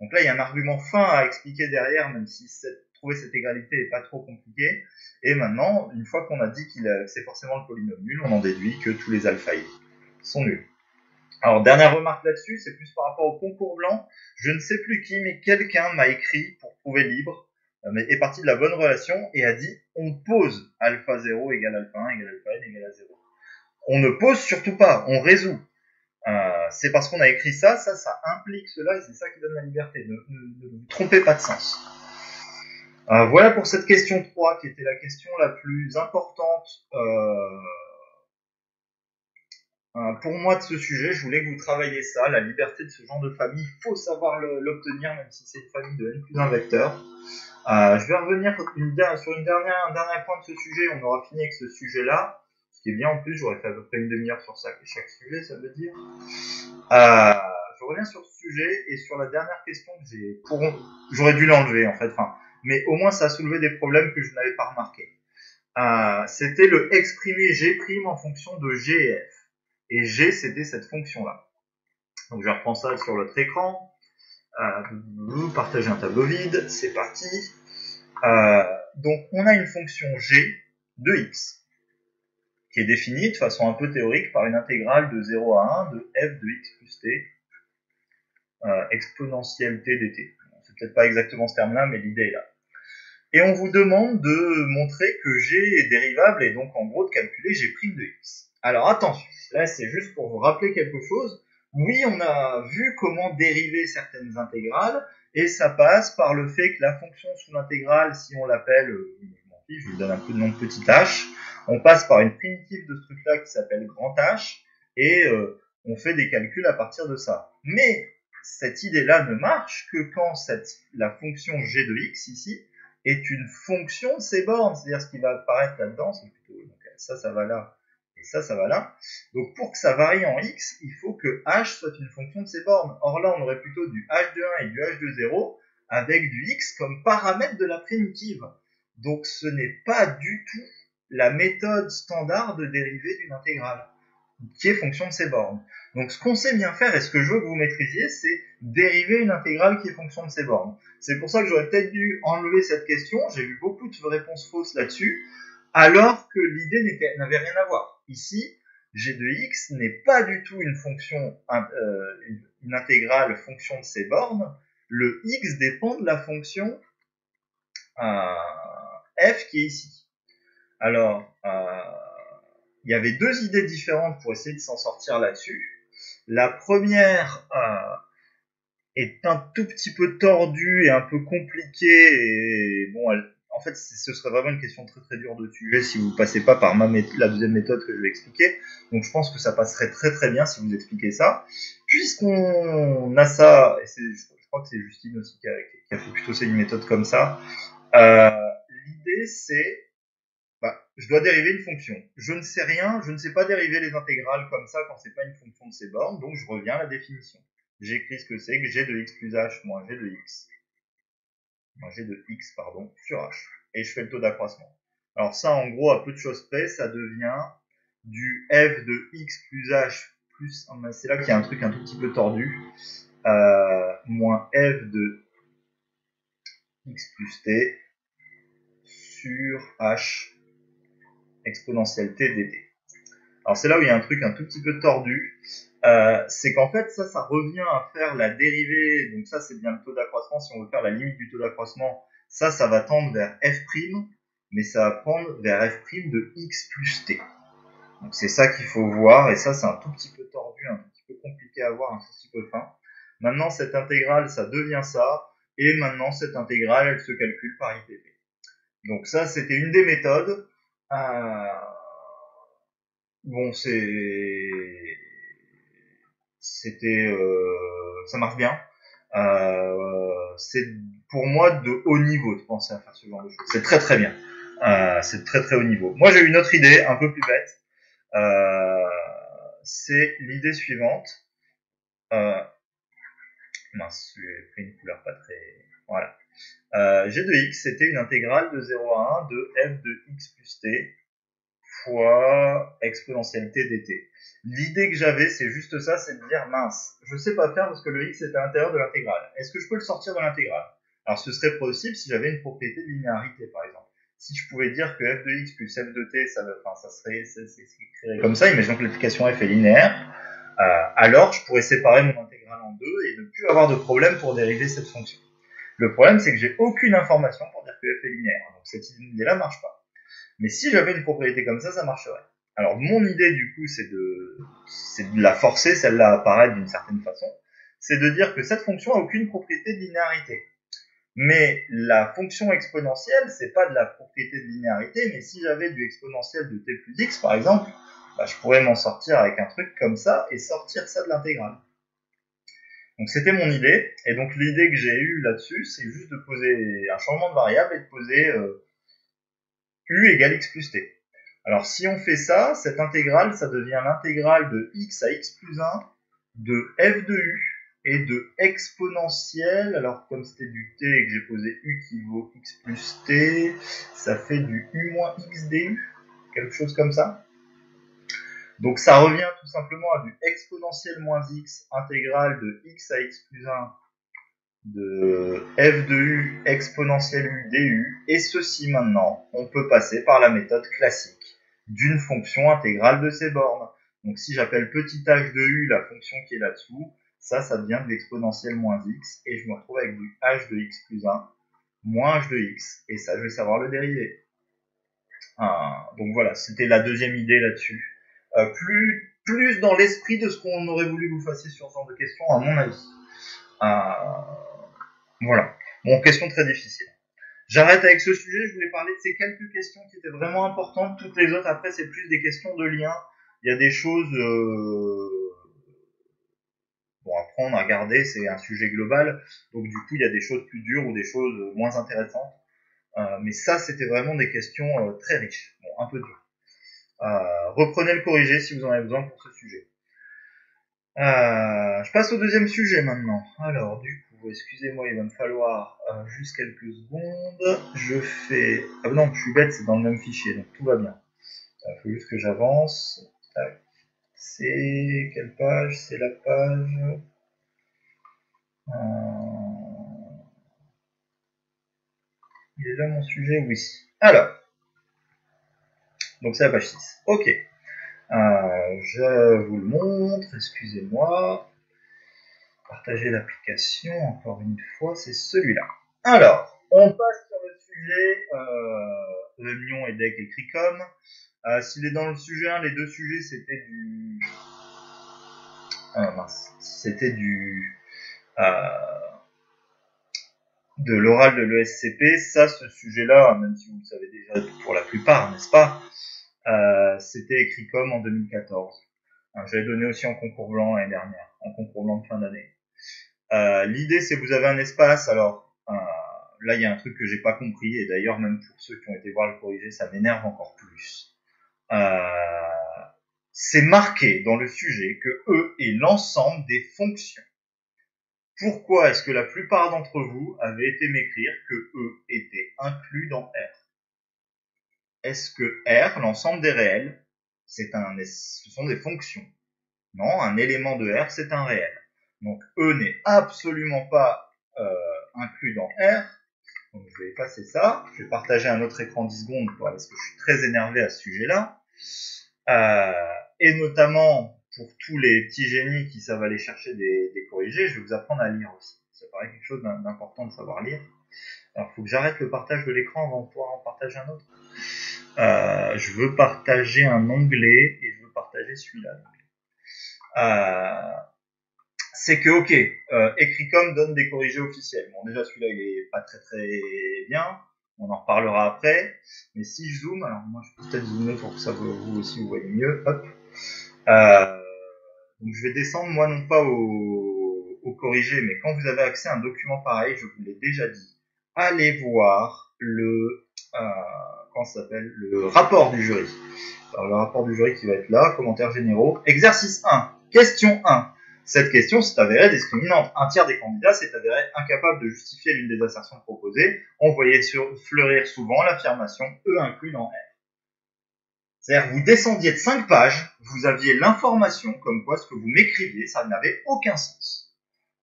Donc là, il y a un argument fin à expliquer derrière, même si trouver cette égalité n'est pas trop compliqué. Et maintenant, une fois qu'on a dit qu'il c'est forcément le polynôme nul, on en déduit que tous les alpha i sont nuls. Alors, dernière remarque là-dessus, c'est plus par rapport au concours blanc. Je ne sais plus qui, mais quelqu'un m'a écrit pour prouver libre, mais est parti de la bonne relation et a dit on pose alpha 0 égale alpha 1 égale alpha n égale à 0. On ne pose surtout pas, on résout. Euh, c'est parce qu'on a écrit ça, ça, ça implique cela et c'est ça qui donne la liberté. Ne, vous trompez pas de sens. Euh, voilà pour cette question 3 qui était la question la plus importante euh, euh, pour moi de ce sujet. Je voulais que vous travailliez ça, la liberté de ce genre de famille. Il faut savoir l'obtenir même si c'est une famille de n plus 1 vecteur. Euh, je vais revenir sur une dernière, un dernier point de ce sujet. On aura fini avec ce sujet-là. Ce qui est bien en plus, j'aurais fait à peu près une demi-heure sur ça, chaque sujet, ça veut dire. Euh, je reviens sur ce sujet et sur la dernière question que j'ai. J'aurais dû l'enlever en fait, enfin, mais au moins ça a soulevé des problèmes que je n'avais pas remarqués. Euh, c'était le exprimer G' en fonction de G et F. Et G, c'était cette fonction-là. Donc je reprends ça sur l'autre écran. Euh, partager un tableau vide, c'est parti. Euh, donc on a une fonction G de x qui est définie de façon un peu théorique par une intégrale de 0 à 1 de f de x plus t euh, exponentielle t dt. C'est peut-être pas exactement ce terme-là, mais l'idée est là. Et on vous demande de montrer que g est dérivable et donc en gros de calculer g' de x. Alors attention, là c'est juste pour vous rappeler quelque chose. Oui, on a vu comment dériver certaines intégrales, et ça passe par le fait que la fonction sous l'intégrale, si on l'appelle, euh, je lui donne un peu de nom de petit h, on passe par une primitive de ce truc-là qui s'appelle grand H, et euh, on fait des calculs à partir de ça. Mais cette idée-là ne marche que quand la fonction g de x ici est une fonction de ces bornes, c'est-à-dire ce qui va apparaître là-dedans, c'est plutôt ça, ça va là, et ça, ça va là. Donc pour que ça varie en x, il faut que h soit une fonction de ces bornes. Or là, on aurait plutôt du h de 1 et du h de 0 avec du x comme paramètre de la primitive. Donc ce n'est pas du tout la méthode standard de dérivée d'une intégrale, qui est fonction de ces bornes. Donc ce qu'on sait bien faire, et ce que je veux que vous maîtrisiez, c'est dériver une intégrale qui est fonction de ces bornes. C'est pour ça que j'aurais peut-être dû enlever cette question, j'ai vu beaucoup de réponses fausses là-dessus, alors que l'idée n'avait rien à voir. Ici, g de x n'est pas du tout une fonction, euh, une, intégrale fonction de ces bornes, le x dépend de la fonction euh, f qui est ici. Alors, euh, il y avait deux idées différentes pour essayer de s'en sortir là-dessus. La première est un tout petit peu tordue et un peu compliquée. Et bon, en fait, ce serait vraiment une question très très dure de sujet si vous passez pas par la deuxième méthode que je vais expliquer. Donc, je pense que ça passerait très très bien si vous expliquez ça. Puisqu'on a ça, et je, crois que c'est Justine aussi qui a, fait plutôt une méthode comme ça. Euh, l'idée, c'est bah, je dois dériver une fonction. Je ne sais rien, je ne sais pas dériver les intégrales comme ça quand c'est pas une fonction de ces bornes, donc je reviens à la définition. J'écris ce que c'est que g de x plus h moins g de x. Moins g de x, pardon, sur h. Et je fais le taux d'accroissement. Alors ça, en gros, à peu de choses près, ça devient du f de x plus h plus, c'est là qu'il y a un truc un tout petit peu tordu, euh, moins f de x plus t sur h exponentielle t dt. Alors c'est là où il y a un truc un tout petit peu tordu, euh, c'est qu'en fait ça, ça revient à faire la dérivée, donc ça c'est bien le taux d'accroissement, si on veut faire la limite du taux d'accroissement, ça, ça va tendre vers f', mais ça va prendre vers f' de x plus t. Donc c'est ça qu'il faut voir, et ça c'est un tout petit peu tordu, un tout petit peu compliqué à voir, un tout petit peu fin. Maintenant cette intégrale, ça devient ça, et maintenant cette intégrale, elle se calcule par IPP. Donc ça, c'était une des méthodes. Euh, bon, c'est, c'était, euh, ça marche bien. Euh, c'est pour moi de haut niveau de penser à faire ce genre de choses. C'est très très bien. c'est très très haut niveau. Moi, j'ai une autre idée, un peu plus bête. c'est l'idée suivante. mince, j'ai pris une couleur pas très. Voilà. Euh, g de x, c'était une intégrale de 0 à 1 de f de x plus t fois exponentielle t dt. L'idée que j'avais, c'est juste ça, c'est de dire, mince, je sais pas faire parce que le x est à l'intérieur de l'intégrale. Est-ce que je peux le sortir de l'intégrale? Alors ce serait possible si j'avais une propriété de linéarité, par exemple. Si je pouvais dire que f de x plus f de t, ça, ça serait, comme ça, imaginons que l'application f est linéaire, euh, alors je pourrais séparer mon intégrale en deux et ne plus avoir de problème pour dériver cette fonction. Le problème, c'est que j'ai aucune information pour dire que f est linéaire, donc cette idée-là marche pas. Mais si j'avais une propriété comme ça, ça marcherait. Alors mon idée du coup, c'est de, la forcer, celle-là à apparaître d'une certaine façon, c'est de dire que cette fonction a aucune propriété de linéarité. Mais la fonction exponentielle, c'est pas de la propriété de linéarité, mais si j'avais du exponentiel de t plus x, par exemple, bah, je pourrais m'en sortir avec un truc comme ça et sortir ça de l'intégrale. Donc c'était mon idée, et donc l'idée que j'ai eue là-dessus, c'est juste de poser un changement de variable et de poser euh, u égale x plus t. Alors si on fait ça, cette intégrale, ça devient l'intégrale de x à x plus 1 de f de u et de exponentielle, alors comme c'était du t et que j'ai posé u qui vaut x plus t, ça fait du u moins x du, quelque chose comme ça. Donc ça revient tout simplement à du exponentiel moins x intégrale de x à x plus 1 de f de u exponentielle u du, et ceci maintenant, on peut passer par la méthode classique d'une fonction intégrale de ces bornes. Donc si j'appelle petit h de u la fonction qui est là-dessous, ça, ça devient de l'exponentielle moins x, et je me retrouve avec du h de x plus 1 moins h de x, et ça, je vais savoir le dériver. Ah, donc voilà, c'était la deuxième idée là-dessus. Euh, plus, plus dans l'esprit de ce qu'on aurait voulu vous fassiez sur ce genre de questions, à mon avis. Euh, voilà. Bon, question très difficile. J'arrête avec ce sujet, je voulais parler de ces quelques questions qui étaient vraiment importantes. Toutes les autres, après, c'est plus des questions de lien. Il y a des choses... Euh bon, apprendre à garder, c'est un sujet global, donc du coup il y a des choses plus dures ou des choses moins intéressantes. Euh, mais ça, c'était vraiment des questions euh, très riches, bon, un peu dures. Euh, reprenez le corriger si vous en avez besoin pour ce sujet. je passe au deuxième sujet maintenant. Alors, du coup, excusez-moi, il va me falloir juste quelques secondes. Je fais... Ah non, je suis bête, c'est dans le même fichier, donc tout va bien. Il faut juste que j'avance. C'est quelle page? C'est la page. Euh, il est là mon sujet? Oui. Alors. Donc c'est la page 6. Ok. Euh, je vous le montre. Excusez-moi. Partager l'application. Encore une fois, c'est celui-là. Alors, on passe sur le sujet. Euh, million et comme. Euh, S'il est dans le sujet 1, les deux sujets c'était du. Ah. C'était du. Euh, de l'oral de l'ESCP. Ça, ce sujet-là, même si vous le savez déjà pour la plupart, n'est-ce pas C'était écrit comme en 2014. Hein, J'avais donné aussi en concours blanc l'année dernière, en concours blanc de fin d'année. Euh, L'idée, c'est que vous avez un espace. Alors, euh, là, il y a un truc que j'ai pas compris, et d'ailleurs, même pour ceux qui ont été voir le corriger, ça m'énerve encore plus. Euh, c'est marqué dans le sujet que E est l'ensemble des fonctions. Pourquoi est-ce que la plupart d'entre vous avaient été m'écrire que E était inclus dans R? Est-ce que R, l'ensemble des réels, c'est un, ce sont des fonctions? Non, un élément de R, c'est un réel. Donc E n'est absolument pas euh, inclus dans R. Donc je vais effacer ça. Je vais partager un autre écran 10 secondes parce que je suis très énervé à ce sujet-là. Euh, et notamment pour tous les petits génies qui savent aller chercher des, des corrigés, je vais vous apprendre à lire aussi. Ça paraît quelque chose d'important de savoir lire. Alors, faut que j'arrête le partage de l'écran avant de pouvoir en partager un autre. Euh, je veux partager un onglet et je veux partager celui-là. Euh, c'est que, ok, euh, Ecricom donne des corrigés officiels. Bon, déjà, celui-là, il est pas très très bien on en reparlera après. Mais si je zoome, alors moi je peux peut-être zoomer pour que ça vous, aussi vous voyez mieux. Hop. Euh, donc je vais descendre moi non pas au, corrigé, mais quand vous avez accès à un document pareil, je vous l'ai déjà dit, allez voir le euh, comment s'appelle le rapport du jury. Alors le rapport du jury qui va être là, commentaires généraux. Exercice 1, question 1. Cette question s'est avérée discriminante. Un tiers des candidats s'est avéré incapable de justifier l'une des assertions proposées. On voyait fleurir souvent l'affirmation E inclus dans R. C'est-à-dire, vous descendiez de 5 pages, vous aviez l'information comme quoi ce que vous m'écriviez, ça n'avait aucun sens.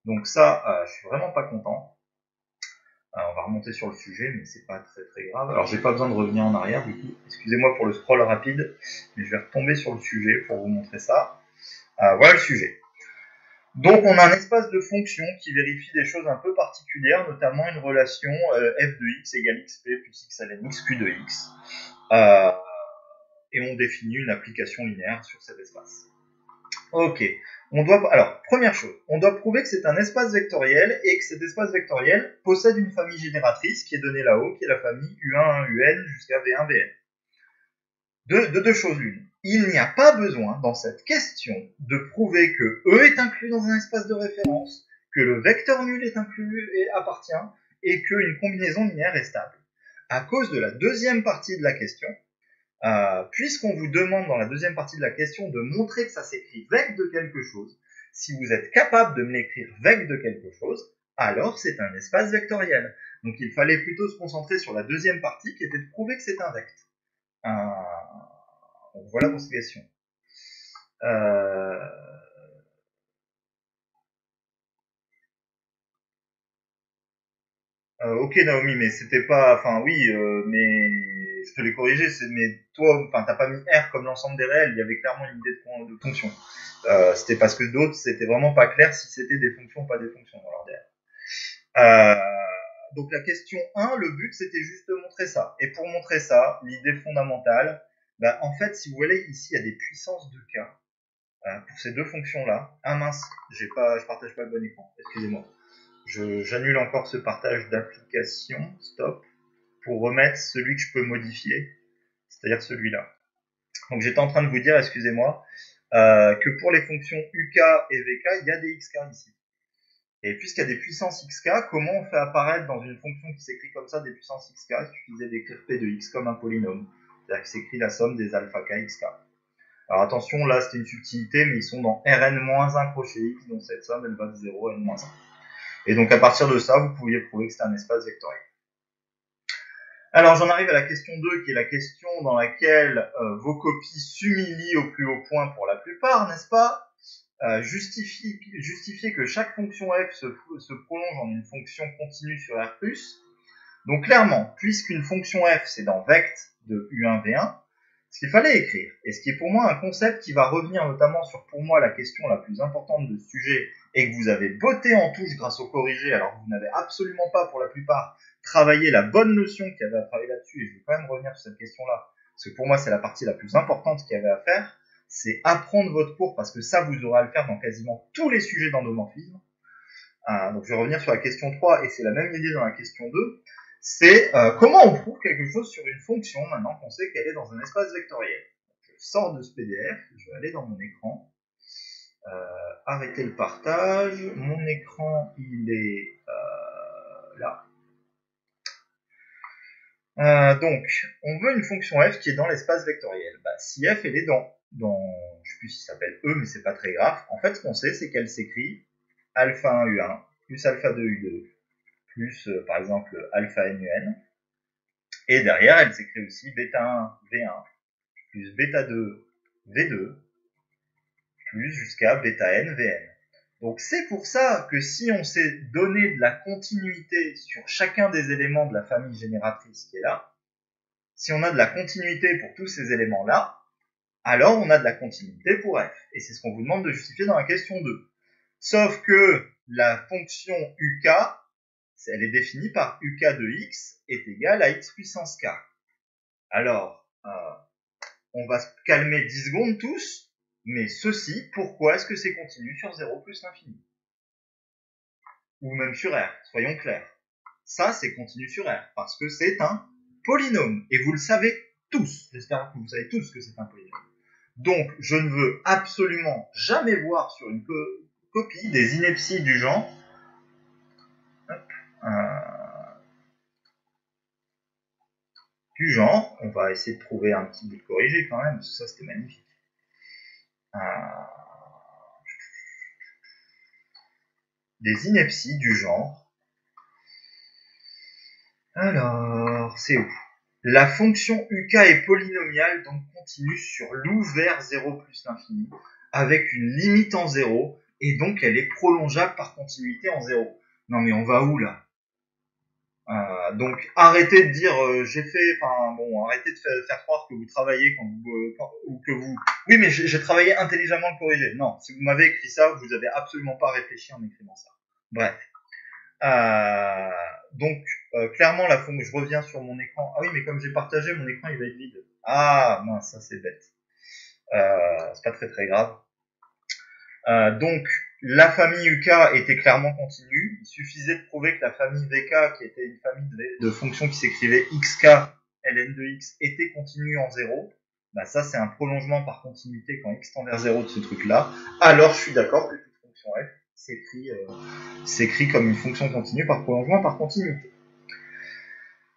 Donc ça, euh, je suis vraiment pas content. on va remonter sur le sujet, mais c'est pas très très grave. Alors j'ai pas besoin de revenir en arrière du coup. Excusez-moi pour le scroll rapide, mais je vais retomber sur le sujet pour vous montrer ça. voilà le sujet. Donc on a un espace de fonction qui vérifie des choses un peu particulières, notamment une relation euh, f de x égale xp plus x ln x q de x. Euh, et on définit une application linéaire sur cet espace. Ok. On doit, alors, première chose, on doit prouver que c'est un espace vectoriel et que cet espace vectoriel possède une famille génératrice qui est donnée là-haut, qui est la famille U1, UN jusqu'à V1, Vn. De, de deux choses l'une il n'y a pas besoin dans cette question de prouver que E est inclus dans un espace de référence, que le vecteur nul est inclus et appartient, et qu'une combinaison linéaire est stable. À cause de la deuxième partie de la question, euh, puisqu'on vous demande dans la deuxième partie de la question de montrer que ça s'écrit vec de quelque chose, si vous êtes capable de me l'écrire vec de quelque chose, alors c'est un espace vectoriel. Donc il fallait plutôt se concentrer sur la deuxième partie qui était de prouver que c'est un vect. Euh, voilà cette question. Euh, euh, ok Naomi, mais c'était pas, enfin oui, euh, mais je te l'ai corrigé, mais toi, enfin t'as pas mis R comme l'ensemble des réels, il y avait clairement une idée de, fonction. c'était parce que d'autres, c'était vraiment pas clair si c'était des fonctions ou pas des fonctions dans donc la question 1, le but c'était juste de montrer ça. Et pour montrer ça, l'idée fondamentale, bah, en fait, si vous voulez, ici, il y a des puissances de k euh, pour ces deux fonctions-là. Ah mince, j'ai pas, je partage pas le bon écran, excusez-moi. J'annule encore ce partage d'application, stop, pour remettre celui que je peux modifier, c'est-à-dire celui-là. Donc j'étais en train de vous dire, excusez-moi, euh, que pour les fonctions uk et vk, il y a des xk ici. Et puisqu'il y a des puissances xk, comment on fait apparaître dans une fonction qui s'écrit comme ça des puissances xk Il suffisait d'écrire p de x comme un polynôme. C'est-à-dire que c'est écrit la somme des alpha k. Alors attention, là c'était une subtilité, mais ils sont dans Rn-1 crochet x, donc cette somme elle va de 0 à n-1. Et donc à partir de ça, vous pouviez prouver que c'est un espace vectoriel. Alors j'en arrive à la question 2, qui est la question dans laquelle euh, vos copies s'humilient au plus haut point pour la plupart, n'est-ce pas? Euh, justifier, que chaque fonction f se, se, prolonge en une fonction continue sur R+. Donc clairement, puisqu'une fonction f c'est dans vect, de U1V1, ce qu'il fallait écrire, et ce qui est pour moi un concept qui va revenir notamment sur pour moi la question la plus importante de ce sujet, et que vous avez botté en touche grâce au corrigé, alors que vous n'avez absolument pas pour la plupart travaillé la bonne notion qu'il y avait à travailler là-dessus, et je vais quand même revenir sur cette question-là, parce que pour moi c'est la partie la plus importante qu'il y avait à faire, c'est apprendre votre cours, parce que ça vous aurez à le faire dans quasiment tous les sujets d'endomorphisme. Euh, donc je vais revenir sur la question 3, et c'est la même idée dans la question 2 c'est euh, comment on prouve quelque chose sur une fonction maintenant qu'on sait qu'elle est dans un espace vectoriel. Je sors de ce PDF, je vais aller dans mon écran, euh, arrêter le partage, mon écran il est euh, là. donc, on veut une fonction f qui est dans l'espace vectoriel. Bah, si f elle est dans, dans je sais plus si ça s'appelle e, mais c'est pas très grave. En fait, ce qu'on sait, c'est qu'elle s'écrit alpha 1 u1 plus alpha 2 u2 plus euh, par exemple alpha NUN. Et derrière, elle s'écrit aussi bêta 1 V1 plus bêta 2 V2 plus jusqu'à bêta N Vn. Donc c'est pour ça que si on s'est donné de la continuité sur chacun des éléments de la famille génératrice qui est là, si on a de la continuité pour tous ces éléments-là, alors on a de la continuité pour f. Et c'est ce qu'on vous demande de justifier dans la question 2. Sauf que la fonction uk elle est définie par uk de x est égal à x puissance k. Alors, euh, on va se calmer 10 secondes tous, mais ceci, pourquoi est-ce que c'est continu sur 0 plus l'infini? Ou même sur R, soyons clairs. Ça, c'est continu sur R, parce que c'est un polynôme, et vous le savez tous. J'espère que vous savez tous que c'est un polynôme. Donc, je ne veux absolument jamais voir sur une copie des inepties du genre du genre, on va essayer de trouver un petit bout de corrigé quand même, ça c'était magnifique. Euh, des inepties du genre. Alors, c'est où? La fonction uk est polynomiale, donc continue sur l'ouvert 0 plus l'infini, avec une limite en 0, et donc elle est prolongeable par continuité en 0. Non mais on va où là? Donc arrêtez de dire euh, j'ai fait, enfin bon, arrêtez de faire, croire que vous travaillez quand vous, euh, ou que vous. Oui, mais j'ai travaillé intelligemment le corriger. Non, si vous m'avez écrit ça, vous avez absolument pas réfléchi en écrivant ça. Bref. Euh, donc clairement la fois je reviens sur mon écran. Ah oui, mais comme j'ai partagé, mon écran il va être vide. Ah mince, ça c'est bête. c'est pas très très grave. donc la famille UK était clairement continue. Il suffisait de prouver que la famille VK, qui était une famille de, fonctions qui s'écrivait XK, ln de x, était continue en 0. Bah ça, c'est un prolongement par continuité quand x tend vers 0 de ce truc-là. Alors, je suis d'accord que toute fonction f s'écrit, euh, s'écrit comme une fonction continue par prolongement par continuité.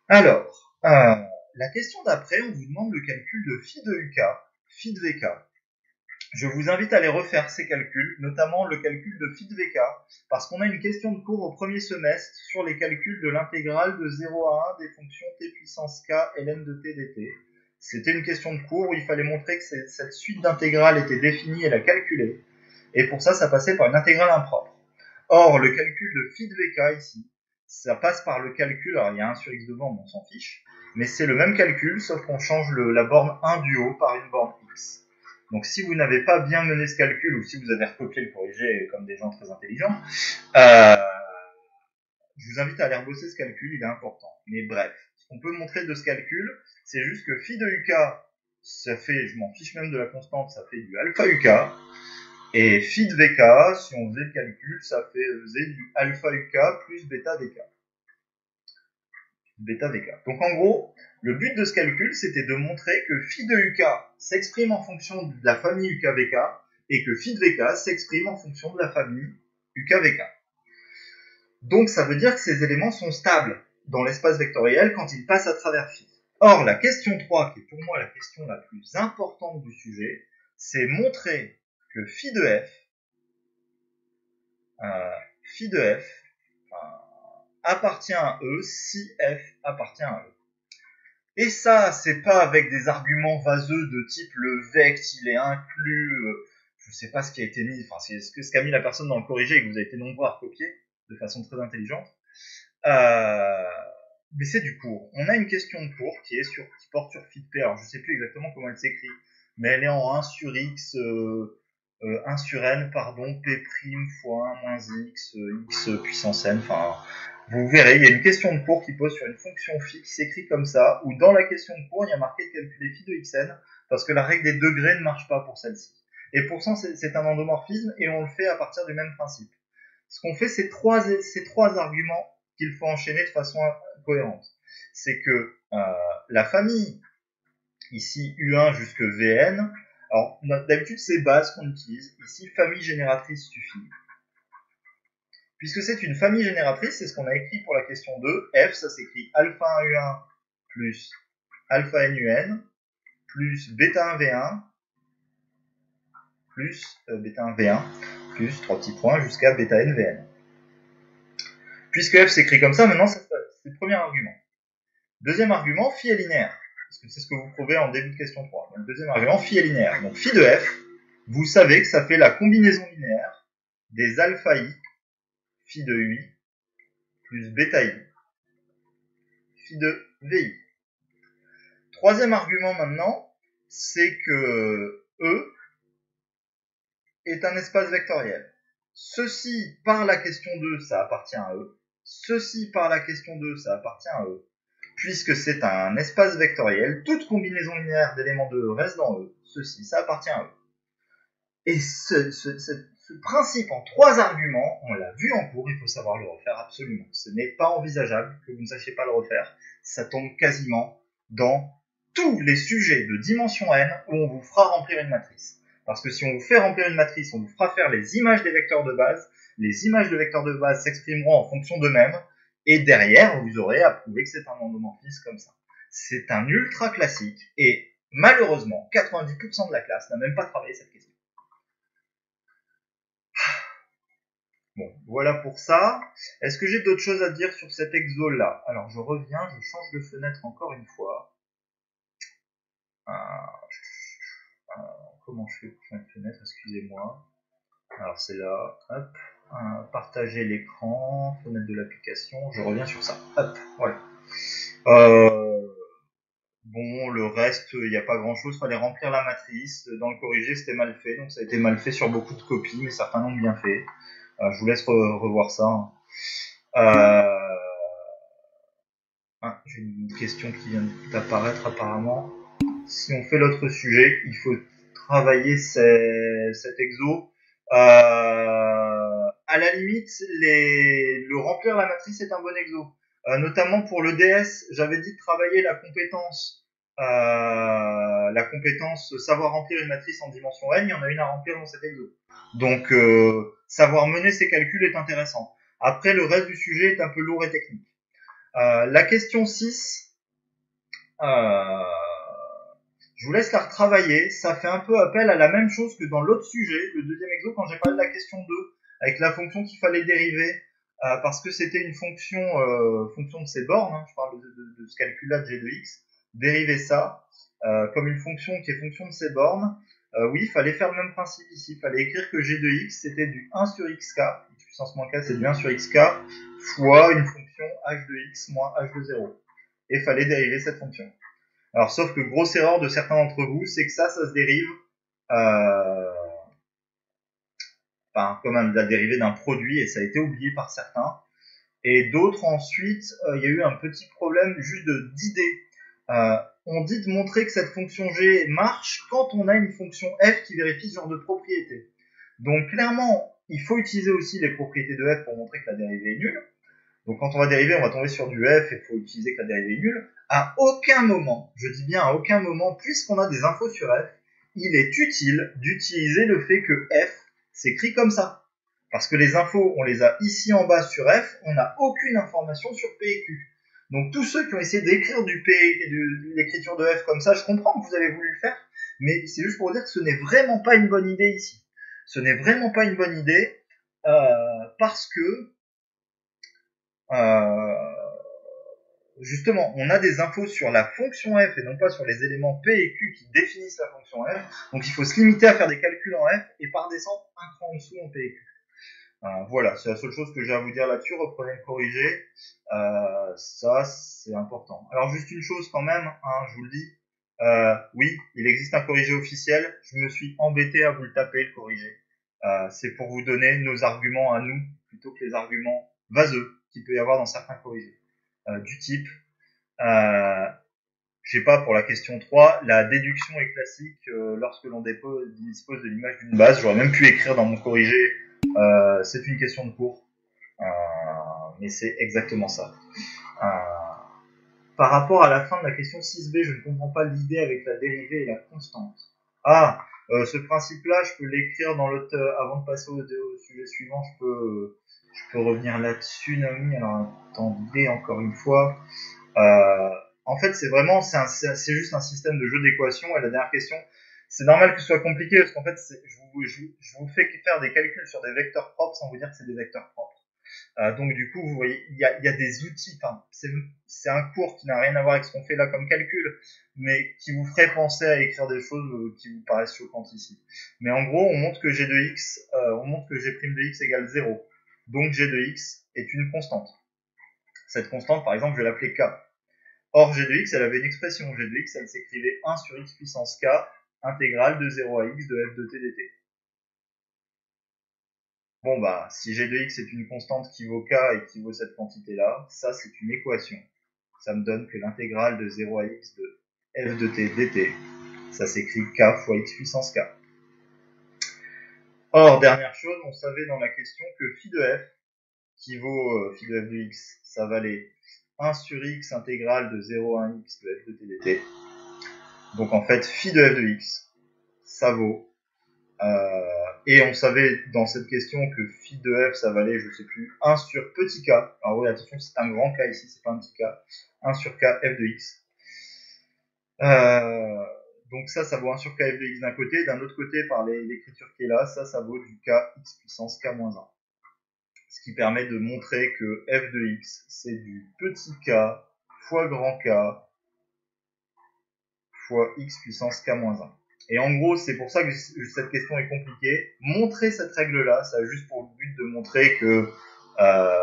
Alors, euh, la question d'après, on vous demande le calcul de phi de UK, phi de VK. Je vous invite à aller refaire ces calculs, notamment le calcul de phi de VK, parce qu'on a une question de cours au premier semestre sur les calculs de l'intégrale de 0 à 1 des fonctions t puissance k ln de t dt. C'était une question de cours où il fallait montrer que cette suite d'intégrales était définie et la calculer, et pour ça, ça passait par une intégrale impropre. Or, le calcul de phi de VK ici, ça passe par le calcul, alors il y a 1 sur x devant, mais on s'en fiche, mais c'est le même calcul, sauf qu'on change la borne 1 du haut par une borne x. Donc si vous n'avez pas bien mené ce calcul ou si vous avez recopié le corrigé comme des gens très intelligents, euh, je vous invite à aller rebosser ce calcul, il est important. Mais bref, ce qu'on peut montrer de ce calcul, c'est juste que phi de UK, ça fait, je m'en fiche même de la constante, ça fait du alpha UK. Et phi de VK, si on faisait le calcul, ça faisait du alpha UK plus bêta VK. Bêta VK. Donc en gros, le but de ce calcul, c'était de montrer que phi de UK s'exprime en fonction de la famille UKVK et que phi de VK s'exprime en fonction de la famille UKVK. Donc ça veut dire que ces éléments sont stables dans l'espace vectoriel quand ils passent à travers phi. Or, la question 3, qui est pour moi la question la plus importante du sujet, c'est montrer que phi de f, euh, de f appartient à E si f appartient à E. Et ça, c'est pas avec des arguments vaseux de type le vect, il est inclus, euh, je sais pas ce qui a été mis, enfin, c'est ce qu'a mis la personne dans le corrigé et que vous avez été nombreux à recopier de façon très intelligente. Euh, mais c'est du cours. On a une question de cours qui est sur, qui porte sur fit Alors, je sais plus exactement comment elle s'écrit, mais elle est en 1 sur x, euh, 1 euh, sur n, pardon, p' fois 1 moins x, x puissance n, enfin, vous verrez, il y a une question de cours qui pose sur une fonction phi qui s'écrit comme ça, où dans la question de cours, il y a marqué de calculer phi de xn, parce que la règle des degrés ne marche pas pour celle-ci. Et pourtant, c'est un endomorphisme, et on le fait à partir du même principe. Ce qu'on fait, c'est trois, ces trois arguments qu'il faut enchaîner de façon cohérente. C'est que euh, la famille, ici U1 jusque Vn, alors d'habitude c'est base qu'on utilise, ici famille génératrice suffit. Puisque c'est une famille génératrice, c'est ce qu'on a écrit pour la question 2. F, ça s'écrit alpha 1 U1 plus alpha n UN plus bêta 1 V1 plus euh, bêta 1 V1 plus trois petits points jusqu'à bêta n Vn. Puisque f s'écrit comme ça, maintenant c'est le premier argument. Deuxième argument, phi est linéaire. C'est ce que vous prouvez en début de question 3. Donc, deuxième argument, phi est linéaire. Donc phi de f, vous savez que ça fait la combinaison linéaire des alpha i phi de ui plus bêta i, phi de vi. Troisième argument maintenant, c'est que E est un espace vectoriel. Ceci, par la question 2, ça appartient à E. Ceci, par la question 2, ça appartient à E. Puisque c'est un espace vectoriel, toute combinaison linéaire d'éléments de E reste dans E. Ceci, ça appartient à E. Et ce, cette ce principe en trois arguments, on l'a vu en cours, il faut savoir le refaire absolument. Ce n'est pas envisageable que vous ne sachiez pas le refaire. Ça tombe quasiment dans tous les sujets de dimension n où on vous fera remplir une matrice. Parce que si on vous fait remplir une matrice, on vous fera faire les images des vecteurs de base. Les images de vecteurs de base s'exprimeront en fonction d'eux-mêmes. Et derrière, vous aurez à prouver que c'est un endomorphisme comme ça. C'est un ultra classique. Et malheureusement, 90% de la classe n'a même pas travaillé cette question. Bon, voilà pour ça. Est-ce que j'ai d'autres choses à dire sur cet exo-là? Alors, je reviens, je change de fenêtre encore une fois. Euh, euh, comment je fais pour changer de fenêtre? Excusez-moi. Alors, c'est là. Hop. Euh, partager l'écran, fenêtre de l'application. Je reviens sur ça. Hop, voilà. Bon, le reste, il n'y a pas grand-chose. Fallait remplir la matrice. Dans le corrigé, c'était mal fait, donc ça a été mal fait sur beaucoup de copies, mais certains l'ont bien fait. Je vous laisse revoir ça. Euh... Ah, J'ai une question qui vient d'apparaître apparemment. Si on fait l'autre sujet, il faut travailler cet exo. Euh, à la limite, le remplir la matrice est un bon exo. Euh, notamment pour le DS, j'avais dit de travailler la compétence, euh, la compétence savoir remplir une matrice en dimension n. Il y en a une à remplir dans cet exo. Donc, euh, savoir mener ces calculs est intéressant. Après, le reste du sujet est un peu lourd et technique. Euh, la question 6, euh, je vous laisse la retravailler. Ça fait un peu appel à la même chose que dans l'autre sujet, le deuxième exo, quand j'ai parlé de la question 2, avec la fonction qu'il fallait dériver, parce que c'était une fonction, fonction de ces bornes, hein, je parle de ce calcul-là de g de x, dériver ça euh, comme une fonction qui est fonction de ces bornes, oui, il fallait faire le même principe ici, il fallait écrire que g de x c'était du 1 sur xk, x puissance moins k c'est du 1 sur xk, fois une fonction h de x moins h de 0. Et il fallait dériver cette fonction. Alors, sauf que grosse erreur de certains d'entre vous, c'est que ça, ça se dérive euh, enfin, comme la dérivée d'un produit, et ça a été oublié par certains. Et d'autres, ensuite, euh, il y a eu un petit problème juste d'idée. Euh, on dit de montrer que cette fonction g marche quand on a une fonction f qui vérifie ce genre de propriété. Donc, clairement, il faut utiliser aussi les propriétés de f pour montrer que la dérivée est nulle. Donc quand on va dériver, on va tomber sur du f et il faut utiliser que la dérivée est nulle. À aucun moment, je dis bien à aucun moment, puisqu'on a des infos sur f, il est utile d'utiliser le fait que f s'écrit comme ça. Parce que les infos, on les a ici en bas sur f, on n'a aucune information sur p et q. Donc tous ceux qui ont essayé d'écrire du p, de l'écriture de f comme ça, je comprends que vous avez voulu le faire, mais c'est juste pour dire que ce n'est vraiment pas une bonne idée ici. Ce n'est vraiment pas une bonne idée euh, parce que euh, justement, on a des infos sur la fonction f et non pas sur les éléments p et q qui définissent la fonction f. Donc il faut se limiter à faire des calculs en f et par descendre un cran en dessous en p et q. Euh, voilà, c'est la seule chose que j'ai à vous dire là-dessus. Reprenez le corrigé. Euh, ça, c'est important. Alors juste une chose quand même, hein, je vous le dis. Euh, oui, il existe un corrigé officiel. Je me suis embêté à vous le taper, le corrigé. Euh, c'est pour vous donner nos arguments à nous plutôt que les arguments vaseux qu'il peut y avoir dans certains corrigés. Du type, euh, je sais pas, pour la question 3, la déduction est classique lorsque l'on dispose de l'image d'une base. J'aurais même pu écrire dans mon corrigé, euh, c'est une question de cours. Euh, mais c'est exactement ça. Euh, par rapport à la fin de la question 6b, je ne comprends pas l'idée avec la dérivée et la constante. Ah, ce principe-là, je peux l'écrire dans l'autre, avant de passer au, sujet suivant, je peux je peux revenir là-dessus, Naomi. Alors attendez encore une fois. En fait, c'est vraiment, c'est juste un système de jeu d'équations. Et la dernière question, c'est normal que ce soit compliqué parce qu'en fait, je je, vous, fais faire des calculs sur des vecteurs propres sans vous dire que c'est des vecteurs propres. Euh, donc du coup, vous voyez, il y a, des outils. C'est un cours qui n'a rien à voir avec ce qu'on fait là comme calcul, mais qui vous ferait penser à écrire des choses euh, qui vous paraissent choquantes ici. Mais en gros, on montre que g de x, euh, on montre que g' de x égale 0 donc g de x est une constante. Cette constante, par exemple, je vais l'appeler k. Or, g de x, elle avait une expression. g de x, elle s'écrivait 1 sur x puissance k, intégrale de 0 à x de f de t dt. Bon bah, si g de x est une constante qui vaut k et qui vaut cette quantité-là, ça c'est une équation. Ça me donne que l'intégrale de 0 à x de f de t dt, ça s'écrit k fois x puissance k. Or, dernière chose, on savait dans la question que phi de f, qui vaut euh, phi de f de x, ça valait 1 sur x intégrale de 0 à 1 x de f de t dt. Donc en fait, phi de f de x, ça vaut. Euh, et on savait dans cette question que phi de f, ça valait, je sais plus, 1 sur petit k. Alors oui, attention, c'est un grand k ici, c'est pas un petit k. 1 sur k f de x. Euh, donc ça, ça vaut 1 sur kf de x d'un côté, d'un autre côté, par l'écriture qui est là, ça, ça vaut du k x puissance k moins 1. Ce qui permet de montrer que f de x, c'est du petit k fois grand k fois x puissance k moins 1. Et en gros, c'est pour ça que cette question est compliquée. Montrer cette règle-là, ça a juste pour le but de montrer que euh,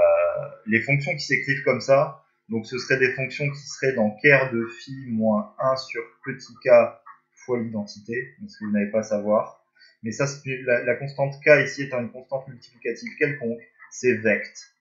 les fonctions qui s'écrivent comme ça, Donc ce serait des fonctions qui seraient dans ker de phi moins 1 sur petit k fois l'identité, ce que vous n'avez pas à savoir. Mais ça, la, constante k ici étant une constante multiplicative quelconque, c'est vect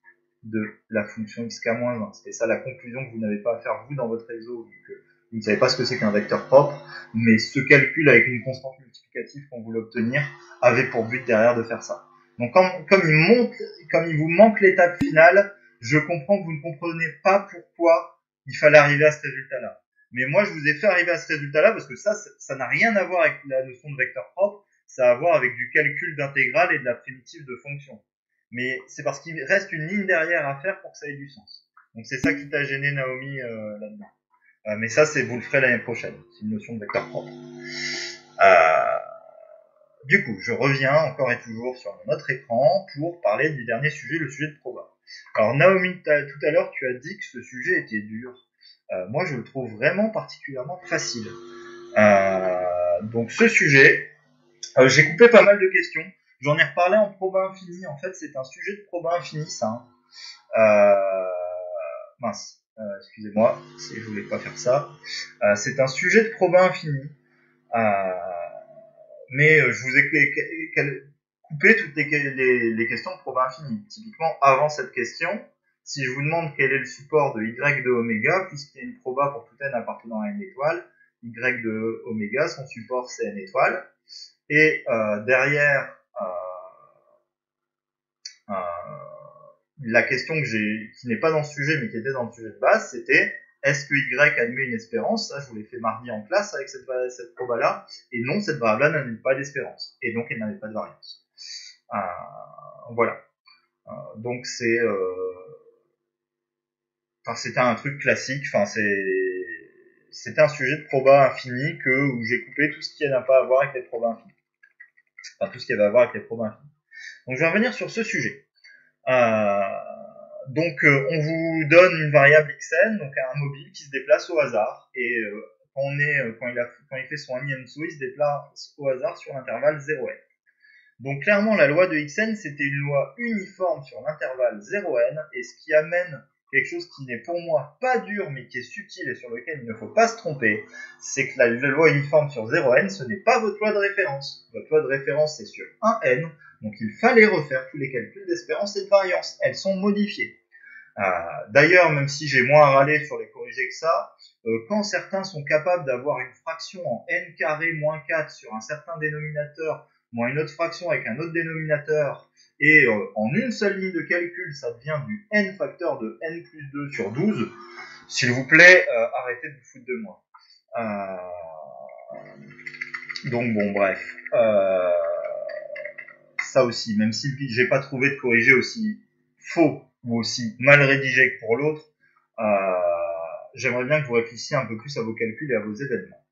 de la fonction xk-1. C'était ça la conclusion que vous n'avez pas à faire vous dans votre réseau, vu que vous ne savez pas ce que c'est qu'un vecteur propre, mais ce calcul avec une constante multiplicative qu'on voulait obtenir avait pour but derrière de faire ça. Donc comme, il, monte, comme il vous manque l'étape finale, je comprends que vous ne comprenez pas pourquoi il fallait arriver à ce résultat-là. Mais moi, je vous ai fait arriver à ce résultat-là parce que ça, ça n'a rien à voir avec la notion de vecteur propre, ça a à voir avec du calcul d'intégrale et de la primitive de fonction. Mais c'est parce qu'il reste une ligne derrière à faire pour que ça ait du sens. Donc c'est ça qui t'a gêné Naomi euh, là-dedans. Euh, mais ça, c'est vous le ferez l'année prochaine. C'est une notion de vecteur propre. Euh, du coup, je reviens encore et toujours sur notre écran pour parler du dernier sujet, le sujet de proba. Alors Naomi, tout à l'heure, tu as dit que ce sujet était dur. Euh, moi, je le trouve vraiment particulièrement facile. Euh, donc ce sujet, j'ai coupé pas mal de questions. J'en ai reparlé en proba infini. En fait, c'est un sujet de proba infini, ça. Hein. mince. Euh, excusez-moi, si je voulais pas faire ça. Euh, c'est un sujet de proba infini. Euh, mais je vous ai coupé toutes les, questions de proba infini. Typiquement, avant cette question, si je vous demande quel est le support de y de oméga, puisqu'il y a une proba pour tout n appartenant à une étoile, y de oméga, son support c'est n étoile. Et derrière, la question que j'ai, qui n'est pas dans le sujet, mais qui était dans le sujet de base, c'était est-ce que Y admet une espérance? Ça, je vous l'ai fait mardi en classe avec cette, cette proba-là. Et non, cette variable-là n'admet pas d'espérance. Et donc, elle n'avait pas de variance. Euh, voilà. Euh, donc, c'est... Euh, enfin, c'était un truc classique. Enfin, c'est... C'était un sujet de proba infini que, où j'ai coupé tout ce qui n'a pas à voir avec les probas infinis. Enfin, tout ce qui avait à voir avec les probas infinis. Donc, je vais revenir sur ce sujet. Euh, donc euh, on vous donne une variable xn, donc un mobile qui se déplace au hasard, et euh, quand, on est, quand, il fait son saut, il se déplace au hasard sur l'intervalle 0n. Donc clairement, la loi de xn, c'était une loi uniforme sur l'intervalle 0n, et ce qui amène quelque chose qui n'est pour moi pas dur, mais qui est subtil et sur lequel il ne faut pas se tromper, c'est que la, loi uniforme sur 0n, ce n'est pas votre loi de référence. Votre loi de référence, c'est sur 1n, donc il fallait refaire tous les calculs d'espérance et de variance. Elles sont modifiées. Euh, d'ailleurs, même si j'ai moins râlé sur les corrigés que ça, euh, quand certains sont capables d'avoir une fraction en n carré moins 4 sur un certain dénominateur, moins une autre fraction avec un autre dénominateur, et euh, en une seule ligne de calcul, ça devient du n facteur de n plus 2 sur 12, s'il vous plaît, arrêtez de vous foutre de moi. donc bon, bref ça aussi, même si j'ai pas trouvé de corrigé aussi faux ou aussi mal rédigé que pour l'autre, euh, j'aimerais bien que vous réfléchissiez un peu plus à vos calculs et à vos événements.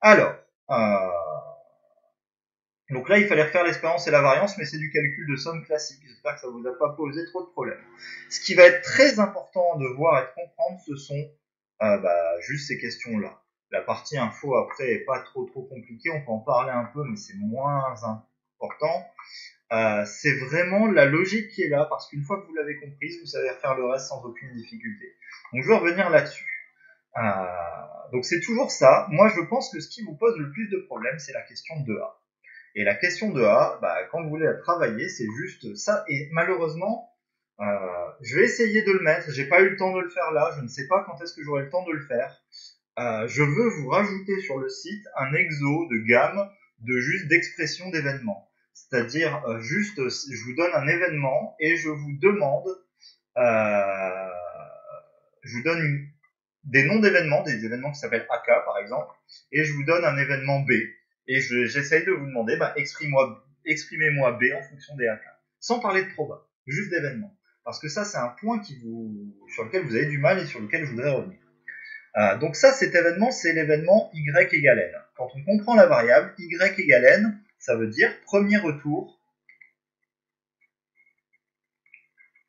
Alors, euh, donc là, il fallait refaire l'espérance et la variance, mais c'est du calcul de somme classique. J'espère que ça vous a pas posé trop de problèmes. Ce qui va être très important de voir et de comprendre, ce sont euh, bah, juste ces questions-là. La partie info après est pas trop trop compliquée, on peut en parler un peu, mais c'est moins important. Euh, c'est vraiment la logique qui est là, parce qu'une fois que vous l'avez comprise, vous savez faire le reste sans aucune difficulté. Donc je vais revenir là-dessus. Euh, donc c'est toujours ça. Moi je pense que ce qui vous pose le plus de problèmes, c'est la question de A. Et la question de A, bah, quand vous voulez la travailler, c'est juste ça. Et malheureusement, euh, je vais essayer de le mettre. J'ai pas eu le temps de le faire là. Je ne sais pas quand est-ce que j'aurai le temps de le faire. je veux vous rajouter sur le site un exo de gamme de juste d'expression d'événements. C'est-à-dire euh, juste, je vous donne un événement et je vous demande, euh, je vous donne des noms d'événements, des événements qui s'appellent AK par exemple, et je vous donne un événement B. Et j'essaye de vous demander, bah, exprimez-moi B en fonction des AK. Sans parler de proba, juste d'événements. Parce que ça, c'est un point sur lequel vous avez du mal et sur lequel je voudrais revenir. Euh, donc ça, cet événement, c'est l'événement y égale n. Quand on comprend la variable y égale n, ça veut dire premier retour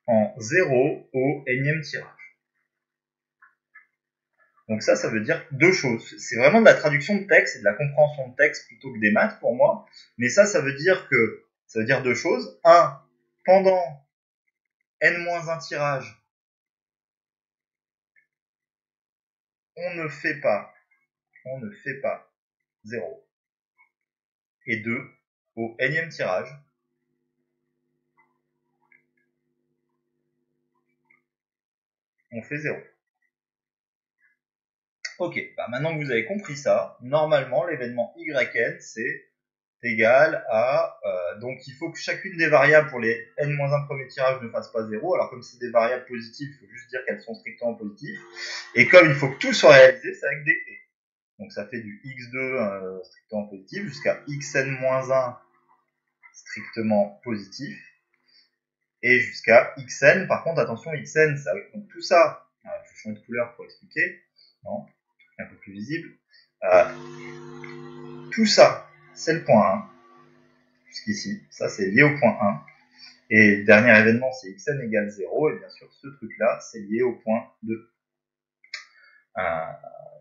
en 0 au énième tirage. Donc ça, ça veut dire deux choses. C'est vraiment de la traduction de texte et de la compréhension de texte plutôt que des maths pour moi. Mais ça, ça veut dire que ça veut dire deux choses. Un, pendant n-1 tirage, on ne fait pas, on ne fait pas 0. Et 2, au énième tirage, on fait 0. Ok, bah maintenant que vous avez compris ça, normalement l'événement yn c'est égal à... Euh, donc il faut que chacune des variables pour les n-1 premiers tirages ne fasse pas 0. Alors comme c'est des variables positives, il faut juste dire qu'elles sont strictement positives. Et comme il faut que tout soit réalisé, c'est avec des p. Donc ça fait du x2 euh, strictement positif jusqu'à xn-1 strictement positif. Et jusqu'à xn, par contre attention, xn, ça, donc tout ça, euh, je vais changer de couleur pour expliquer, non, un peu plus visible. Euh, tout ça, c'est le point 1, jusqu'ici, ça c'est lié au point 1. Et dernier événement, c'est xn égale 0, et bien sûr, ce truc-là, c'est lié au point 2. Euh,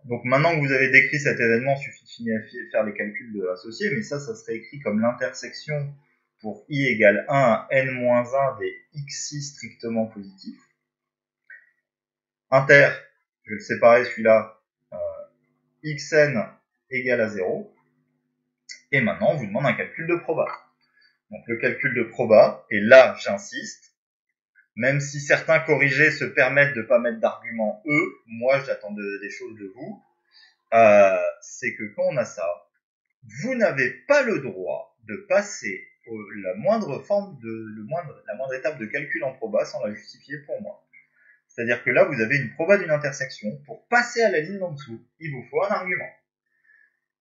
donc maintenant que vous avez décrit cet événement, il suffit de faire les calculs de associés, mais ça, ça serait écrit comme l'intersection pour i égale 1 à n-1 des xi strictement positifs. Inter, je vais le séparer celui-là, xn égale à 0. Et maintenant, on vous demande un calcul de proba. Donc le calcul de proba, et là j'insiste, même si certains corrigés se permettent de ne pas mettre d'argument E, moi j'attends des choses de vous, euh, c'est que quand on a ça, vous n'avez pas le droit de passer la moindre forme de la moindre étape de calcul en proba sans la justifier pour moi. C'est-à-dire que là, vous avez une proba d'une intersection. Pour passer à la ligne d'en dessous, il vous faut un argument.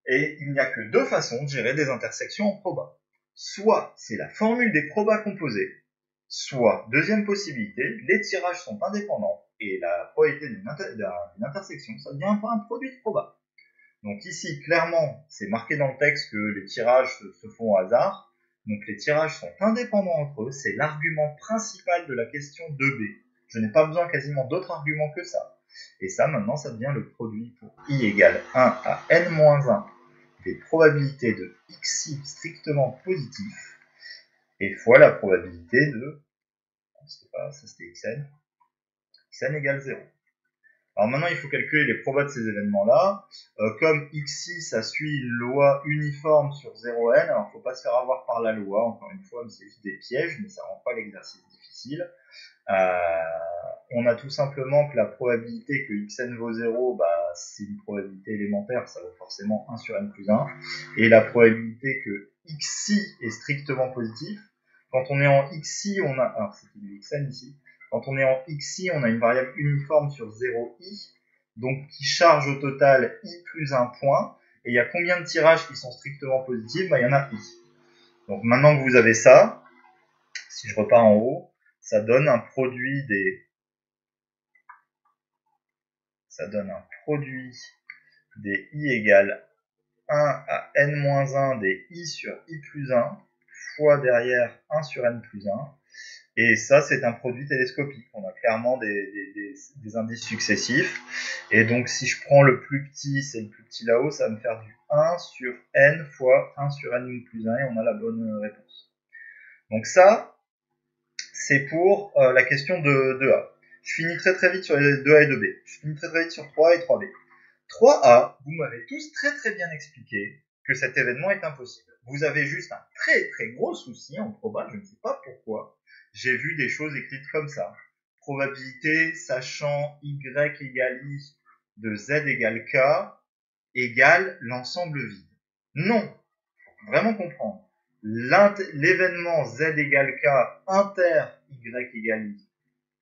Et il n'y a que deux façons de gérer des intersections en proba. Soit c'est la formule des probas composés, soit, deuxième possibilité, les tirages sont indépendants et la probabilité d'une intersection, ça devient un produit de proba. Donc ici, clairement, c'est marqué dans le texte que les tirages se font au hasard. Donc les tirages sont indépendants entre eux. C'est l'argument principal de la question 2b. Je n'ai pas besoin quasiment d'autres arguments que ça. Et ça, maintenant, ça devient le produit pour i égale 1 à n-1 des probabilités de xi strictement positif et fois la probabilité de, pas, ça c'était xn, xn égale 0. Alors maintenant, il faut calculer les probas de ces événements-là. Euh, comme xi, ça suit une loi uniforme sur 0n, alors il ne faut pas se faire avoir par la loi, encore une fois, c'est juste des pièges, mais ça rend pas l'exercice difficile. Euh, on a tout simplement que la probabilité que xn vaut 0, bah, c'est une probabilité élémentaire, ça vaut forcément 1 sur n plus 1. Et la probabilité que xi est strictement positif, quand on est en xi, on a... Alors c'est xn ici. Quand on est en xi, on a une variable uniforme sur 0i, donc qui charge au total i plus un point. Et il y a combien de tirages qui sont strictement positifs? Bah, Il y en a i. Donc maintenant que vous avez ça, si je repars en haut, ça donne un produit des... Ça donne un produit des i égale 1 à n-1 des i sur i plus 1 fois derrière 1 sur n plus 1 et ça, c'est un produit télescopique. On a clairement des, indices successifs. Et donc, si je prends le plus petit, c'est le plus petit là-haut, ça va me faire du 1 sur n fois 1 sur n plus 1, et on a la bonne réponse. Donc ça, c'est pour euh, la question de 2A. Je finis très très vite sur les 2A et 2B. Je finis très très vite sur 3A et 3B. 3A, vous m'avez tous très très bien expliqué que cet événement est impossible. Vous avez juste un très très gros souci en proba, je ne sais pas pourquoi j'ai vu des choses écrites comme ça. Probabilité sachant y égale i de z égale k égale l'ensemble vide. Non, faut vraiment comprendre. L'événement z égale k inter y égale i,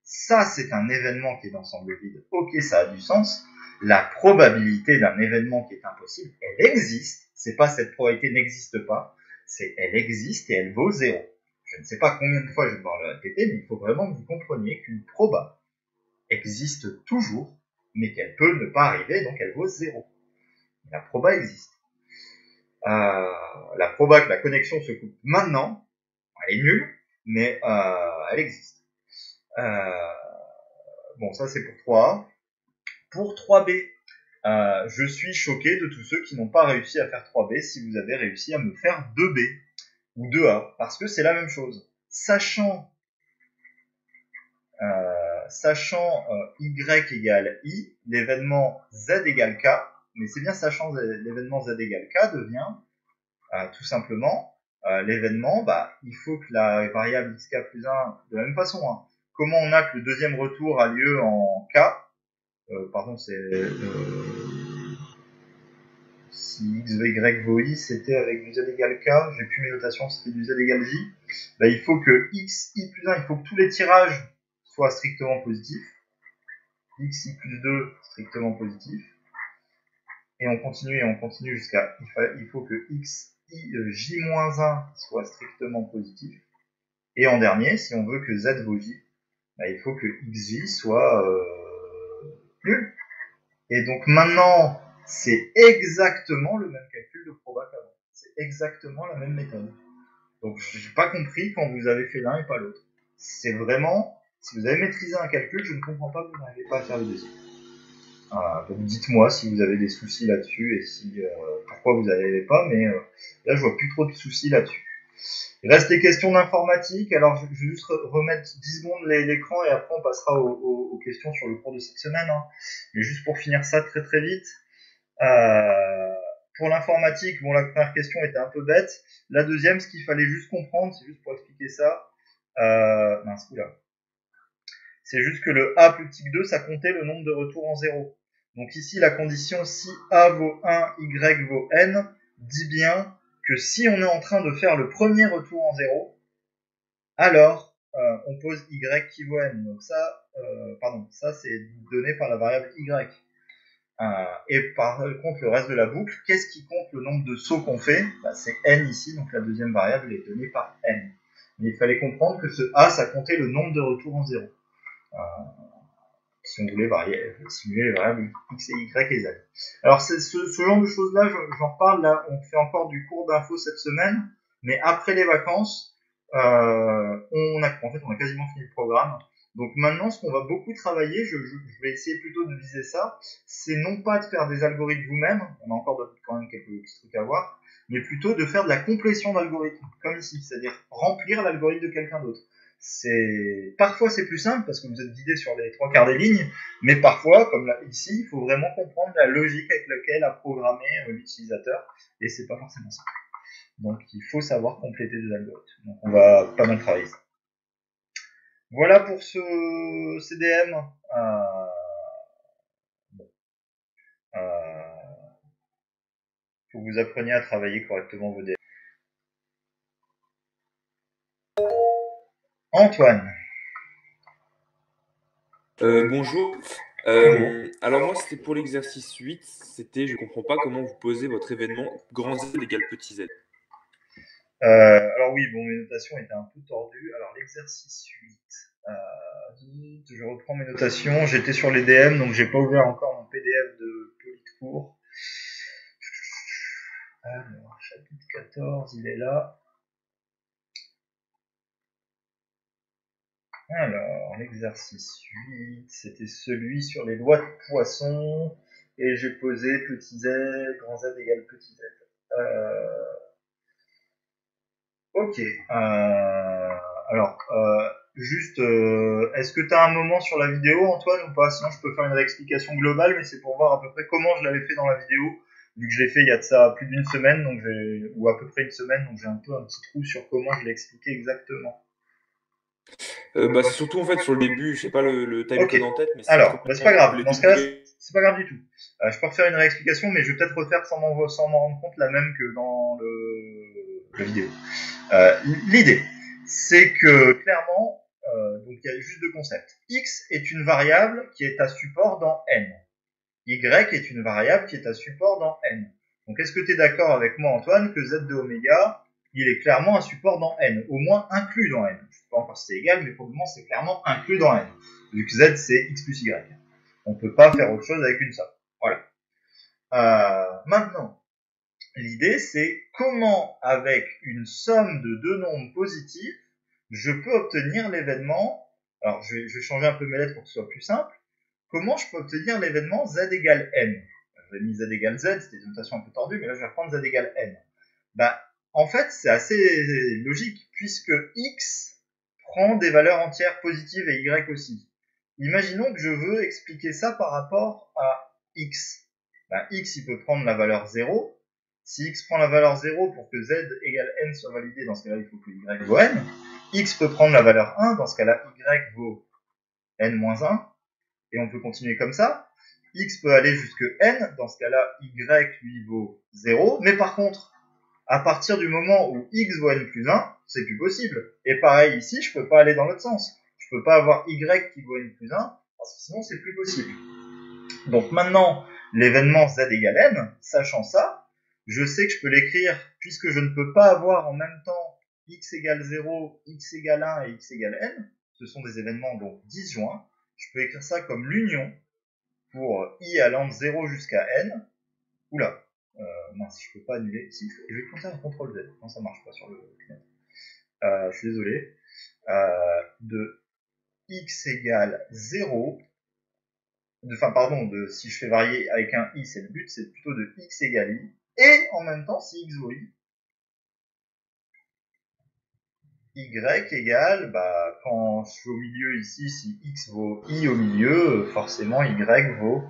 ça c'est un événement qui est d'ensemble vide. Ok, ça a du sens. La probabilité d'un événement qui est impossible, elle existe. C'est pas cette probabilité n'existe pas, c'est elle existe et elle vaut zéro. Je ne sais pas combien de fois je vais devoir le répéter, mais il faut vraiment que vous compreniez qu'une proba existe toujours, mais qu'elle peut ne pas arriver, donc elle vaut zéro. La proba existe. Euh, la proba que la connexion se coupe maintenant, elle est nulle, mais euh, elle existe. Euh, bon, ça c'est pour 3A. Pour 3B, je suis choqué de tous ceux qui n'ont pas réussi à faire 3B si vous avez réussi à me faire 2B ou 2A, parce que c'est la même chose. Sachant, euh, sachant y égale i, l'événement z égale k, mais c'est bien sachant l'événement z égale k devient tout simplement l'événement, bah, il faut que la variable xk plus 1, de la même façon, hein, comment on a que le deuxième retour a lieu en k, pardon, c'est si x, y vaut i, c'était avec du z égale k, j'ai plus mes notations, c'était du z égale j, bah, il faut que x, i plus 1, il faut que tous les tirages soient strictement positifs, x, i plus 2, strictement positif, et on continue et on continue jusqu'à, il, faut que x, i, euh, j moins 1 soit strictement positif, et en dernier, si on veut que z vaut j, bah, il faut que xj soit euh, nul. Et donc maintenant, c'est exactement le même calcul de proba qu'avant. C'est exactement la même méthode. Donc je n'ai pas compris quand vous avez fait l'un et pas l'autre. C'est vraiment, si vous avez maîtrisé un calcul, je ne comprends pas que vous n'arrivez pas à faire le deuxième. donc dites-moi si vous avez des soucis là-dessus et si euh, pourquoi vous n'arrivez pas, mais euh, là je vois plus trop de soucis là-dessus. Il reste les questions d'informatique. Alors, je vais juste remettre 10 secondes l'écran et après on passera aux, questions sur le cours de cette semaine. Hein. Mais juste pour finir ça très très vite. Euh, pour l'informatique, bon, la première question était un peu bête. La deuxième, ce qu'il fallait juste comprendre, c'est juste pour expliquer ça. Euh. C'est juste que le A plus tic 2, ça comptait le nombre de retours en 0. Donc ici, la condition si A vaut 1, Y vaut N, dit bien que si on est en train de faire le premier retour en 0, alors euh, on pose Y qui vaut N. Donc ça, euh, pardon, ça c'est donné par la variable Y. Euh, et par contre, le reste de la boucle, qu'est-ce qui compte le nombre de sauts qu'on fait? Bah, C'est n ici, donc la deuxième variable est donnée par n. Mais il fallait comprendre que ce a, ça comptait le nombre de retours en 0. Euh, si on voulait simuler les variables x et y et z. Alors ce, ce genre de choses-là, j'en parle, là, on fait encore du cours d'info cette semaine, mais après les vacances, euh, on a, en fait, on a quasiment fini le programme. Donc maintenant, ce qu'on va beaucoup travailler, je, vais essayer plutôt de viser ça, c'est non pas de faire des algorithmes vous-même, on a encore quand même quelques petits trucs à voir, mais plutôt de faire de la complétion d'algorithmes, comme ici, c'est-à-dire remplir l'algorithme de quelqu'un d'autre. C'est parfois c'est plus simple parce que vous êtes guidé sur les trois quarts des lignes, mais parfois, comme là, ici, il faut vraiment comprendre la logique avec laquelle a programmé euh, l'utilisateur, et c'est pas forcément ça. Donc il faut savoir compléter des algorithmes. Donc on va pas mal travailler ça. Voilà pour ce CDM. Euh, euh, faut que vous appreniez à travailler correctement vos DM. Antoine. Euh, bonjour. Euh, alors moi c'était pour l'exercice 8, c'était je comprends pas comment vous posez votre événement grand Z égale petit z. Euh, alors oui, bon mes notations étaient un peu tordues. Alors l'exercice 8, euh, je reprends mes notations. J'étais sur les DM, donc j'ai pas ouvert encore mon PDF de Politcourt. Alors, chapitre 14, il est là. Alors, l'exercice 8, c'était celui sur les lois de poisson. Et j'ai posé petit z, grand z égale petit z. Ok. Euh... Alors, euh, Juste, euh, est-ce que tu as un moment sur la vidéo, Antoine, ou pas? Sinon, je peux faire une réexplication globale, mais c'est pour voir à peu près comment je l'avais fait dans la vidéo, vu que je l'ai fait il y a de ça plus d'une semaine, donc ou à peu près une semaine, donc j'ai un peu un petit trou sur comment je l'ai expliqué exactement. Euh, bah, c'est surtout en fait sur le début, je sais pas le, le timecode en tête, mais c'est Alors, bah, c'est pas grave. Dans ce cas-là, c'est pas grave du tout. Euh, je peux refaire une réexplication, mais je vais peut-être refaire sans m'en rendre compte la même que dans le, la vidéo. Euh, L'idée, c'est que clairement, euh, donc il y a juste deux concepts. X est une variable qui est à support dans n. Y est une variable qui est à support dans n. Donc est-ce que tu es d'accord avec moi Antoine que z de oméga, il est clairement un support dans n, au moins inclus dans n? Je ne sais pas encore si c'est égal, mais pour le moment c'est clairement inclus dans n. Vu que z c'est x plus y. On ne peut pas faire autre chose avec une somme. Voilà. Euh, maintenant, l'idée c'est comment avec une somme de deux nombres positifs, je peux obtenir l'événement, alors je vais, changer un peu mes lettres pour que ce soit plus simple, comment je peux obtenir l'événement z égale n? J'avais mis z égale z, c'était une notation un peu tordue, mais là je vais reprendre z égale n. Bah, en fait, c'est assez logique, puisque x prend des valeurs entières positives et y aussi. imaginons que je veux expliquer ça par rapport à x. Ben, x, il peut prendre la valeur 0. Si x prend la valeur 0 pour que z égale n soit validé, dans ce cas-là, il faut que y vaut n. x peut prendre la valeur 1, dans ce cas-là, y vaut n moins 1. Et on peut continuer comme ça. x peut aller jusque n, dans ce cas-là, y lui vaut 0. Mais par contre, à partir du moment où x vaut n plus 1, c'est plus possible. Et pareil ici, je peux pas aller dans l'autre sens. Je peux pas avoir y qui vaut n plus 1, parce que sinon c'est plus possible. Donc maintenant, l'événement z égale n, sachant ça, je sais que je peux l'écrire, puisque je ne peux pas avoir en même temps x égale 0, x égale 1 et x égale n, ce sont des événements donc disjoints, je peux écrire ça comme l'union pour i allant de 0 jusqu'à n, oula, euh, mince, je peux pas annuler, si, je vais compter un CTRL Z, non ça marche pas sur le CNET, euh, je suis désolé, euh, de x égale 0, enfin pardon, de, si je fais varier avec un i, c'est le but, c'est plutôt de x égale i, et en même temps, si x vaut i, y égale, bah, quand je suis au milieu ici, si x vaut i au milieu, forcément y vaut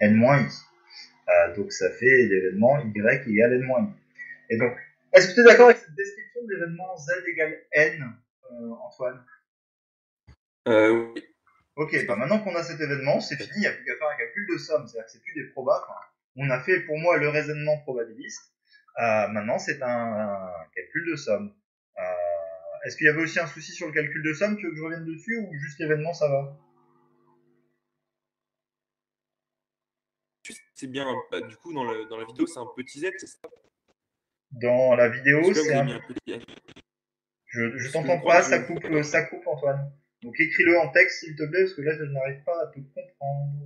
n moins i. Euh, donc ça fait l'événement y égale n moins i. Et donc, est-ce que tu es d'accord avec cette description de l'événement z égale n, euh, Antoine? Euh, Oui. Ok, bah maintenant qu'on a cet événement, c'est fini, il n'y a plus qu'à faire un calcul de somme, c'est-à-dire que c'est plus des probas. On a fait pour moi le raisonnement probabiliste, euh, maintenant c'est un, un, calcul de somme. Euh, est-ce qu'il y avait aussi un souci sur le calcul de somme Tu veux que je revienne dessus ou juste l'événement ça va? C'est bien, bah, du coup, dans, le, dans, la vidéo, c'est un petit z, c'est ça? Dans la vidéo, c'est un. Je, je t'entends pas, ça coupe, ça coupe, Antoine. Donc écris-le en texte, s'il te plaît, parce que là, je n'arrive pas à te comprendre.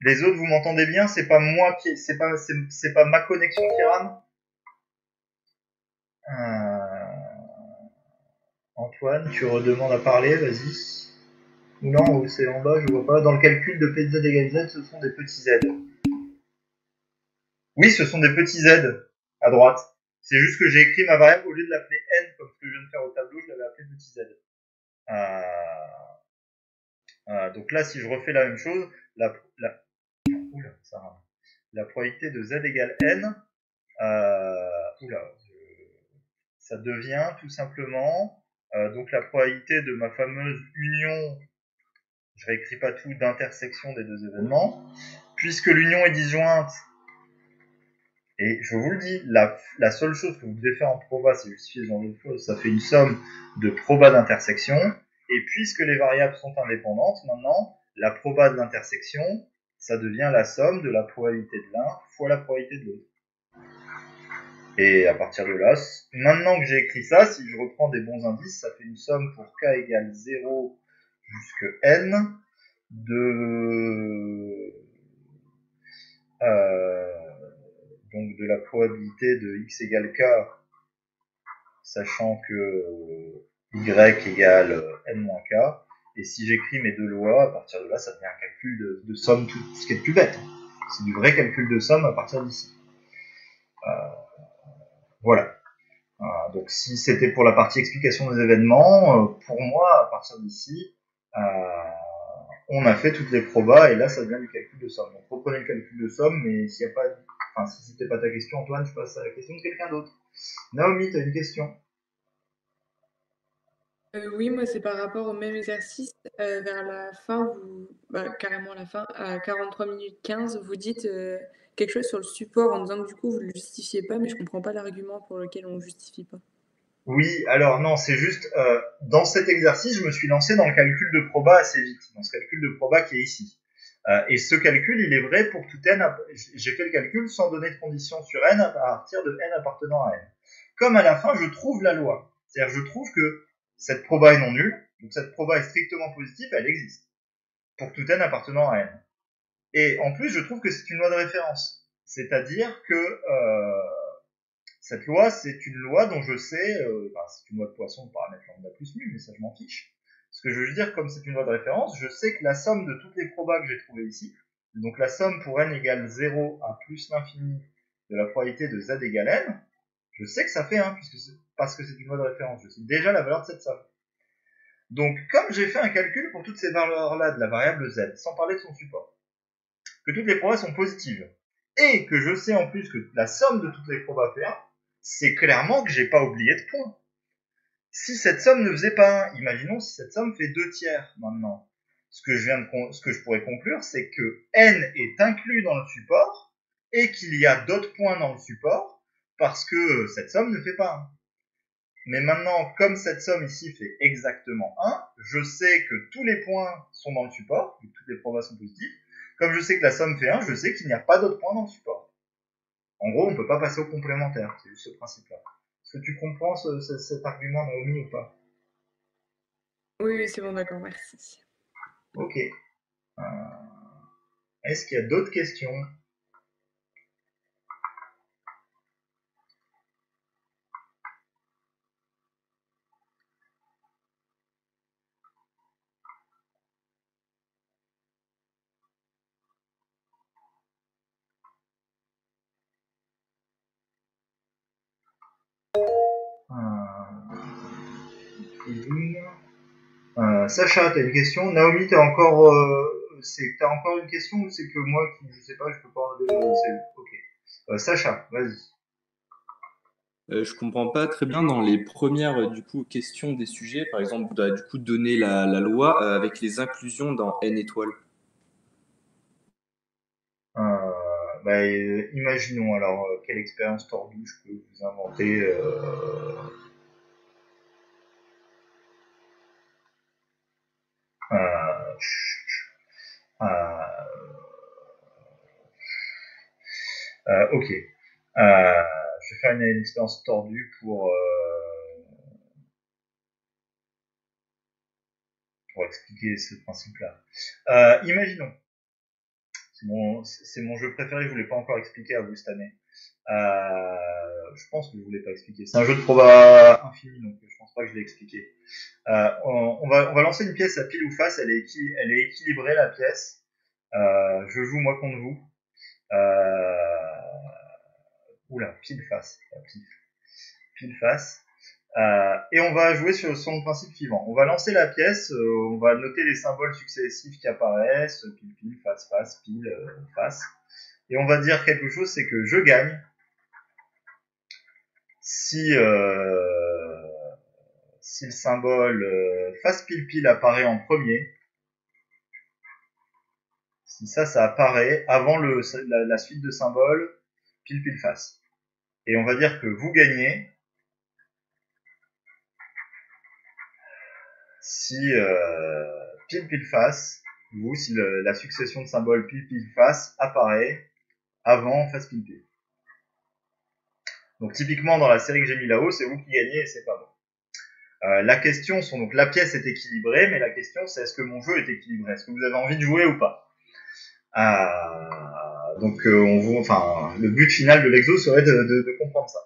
Les autres, vous m'entendez bien? C'est pas moi qui, c'est pas, ma connexion qui rame? Euh... Antoine, tu redemandes à parler, vas-y. Non, c'est en bas, je vois pas. Dans le calcul de PZ égale Z, ce sont des petits Z. Oui, ce sont des petits Z à droite. C'est juste que j'ai écrit ma variable au lieu de l'appeler n comme ce que je viens de faire au tableau, je l'avais appelé petit z. Euh... Euh, donc là, si je refais la même chose, la, la La probabilité de z égale n, euh, ça devient tout simplement euh, donc la probabilité de ma fameuse union, je réécris pas tout, d'intersection des deux événements, puisque l'union est disjointe, et je vous le dis, la, la seule chose que vous devez faire en proba, c'est justifier ce genre de choses, ça fait une somme de proba d'intersection, et puisque les variables sont indépendantes, maintenant, la proba de l'intersection, ça devient la somme de la probabilité de l'un fois la probabilité de l'autre. Et à partir de là, maintenant que j'ai écrit ça, si je reprends des bons indices, ça fait une somme pour k égale 0 jusque n de euh, donc de la probabilité de x égale k, sachant que y égale n moins k, et si j'écris mes deux lois, à partir de là, ça devient un calcul de, somme, tout ce qui est plus bête. C'est du vrai calcul de somme à partir d'ici. Euh, voilà. Euh, donc si c'était pour la partie explication des événements, euh, pour moi, à partir d'ici, on a fait toutes les probas et là ça devient du calcul de somme. Donc reprenez le calcul de somme, mais s'il n'y a pas, enfin si c'était pas ta question, Antoine, je passe à la question de quelqu'un d'autre. Naomi, tu as une question? Euh, oui, moi, c'est par rapport au même exercice. Euh, vers la fin, vous, bah, carrément la fin, à 43 minutes 15, vous dites euh, quelque chose sur le support en disant que du coup, vous ne le justifiez pas, mais je ne comprends pas l'argument pour lequel on ne justifie pas. Oui, alors non, c'est juste, dans cet exercice, je me suis lancé dans le calcul de proba assez vite, dans ce calcul de proba qui est ici. et ce calcul, il est vrai pour tout n. J'ai fait le calcul sans donner de condition sur n à partir de n appartenant à n. Comme à la fin, je trouve la loi. C'est-à-dire, je trouve que cette proba est non nulle, donc cette proba est strictement positive, elle existe. Pour tout n appartenant à n. Et en plus, je trouve que c'est une loi de référence. C'est-à-dire que euh, cette loi, c'est une loi dont je sais, euh, c'est une loi de Poisson de paramètre lambda plus mu, mais ça je m'en fiche. Ce que je veux dire, comme c'est une loi de référence, je sais que la somme de toutes les probas que j'ai trouvées ici, donc la somme pour n égale 0 à plus l'infini de la probabilité de z égale n, Je sais que ça fait 1 puisque parce que c'est une loi de référence. Je sais déjà la valeur de cette somme. Donc, comme j'ai fait un calcul pour toutes ces valeurs-là de la variable z, sans parler de son support, que toutes les probas sont positives, et que je sais en plus que la somme de toutes les probas fait 1, c'est clairement que j'ai pas oublié de points. Si cette somme ne faisait pas 1, imaginons si cette somme fait 2 tiers maintenant. Ce que je viens de, ce que je pourrais conclure, c'est que n est inclus dans le support, et qu'il y a d'autres points dans le support, parce que cette somme ne fait pas 1. Mais maintenant, comme cette somme ici fait exactement 1, je sais que tous les points sont dans le support, toutes les probas sont positives. Comme je sais que la somme fait 1, je sais qu'il n'y a pas d'autres points dans le support. En gros, on ne peut pas passer au complémentaire, c'est juste ce principe-là. Est-ce que tu comprends cet argument, Naomi, ou pas? Oui, c'est bon, d'accord, merci. Ok. Euh, est-ce qu'il y a d'autres questions? Euh, Sacha, t'as une question? Naomi, t'as encore, euh, encore une question ou c'est que moi qui, je sais pas, je peux pas enlever Ok. Euh, Sacha, vas-y. Euh, je comprends pas très bien dans les premières du coup questions des sujets. Par exemple, doit du coup donner la loi avec les inclusions dans n étoiles. Bah, imaginons alors quelle expérience tordue je peux vous inventer. Euh, euh, euh, ok. je vais faire une, expérience tordue pour pour expliquer ce principe-là. imaginons, c'est mon, jeu préféré, je ne l'ai pas encore expliqué à vous cette année. Euh, je pense que je ne voulais pas expliquer. C'est un jeu de proba infini, donc je pense pas que je l'ai expliqué. Euh, on, va, on va lancer une pièce à pile ou face, elle est, elle est équilibrée la pièce. Euh, je joue moi contre vous. Oula, pile face, pile, pile face. Euh, et on va jouer sur, son principe suivant. On va lancer la pièce, on va noter les symboles successifs qui apparaissent, pile, pile, face, face, pile, face. Et on va dire quelque chose, c'est que je gagne si, euh, si le symbole euh, face pile pile apparaît en premier, si ça, ça apparaît avant la, suite de symboles pile pile face. Et on va dire que vous gagnez si euh, pile pile face, vous, si la succession de symboles pile pile face apparaît avant face pile pile. Donc typiquement dans la série que j'ai mis là-haut, c'est vous qui gagnez et c'est pas moi. Euh, la question sont donc la pièce est équilibrée, mais la question c'est est-ce que mon jeu est équilibré? Est-ce que vous avez envie de jouer ou pas? Euh, Donc euh, on vous, enfin le but final de l'exo serait de, comprendre ça.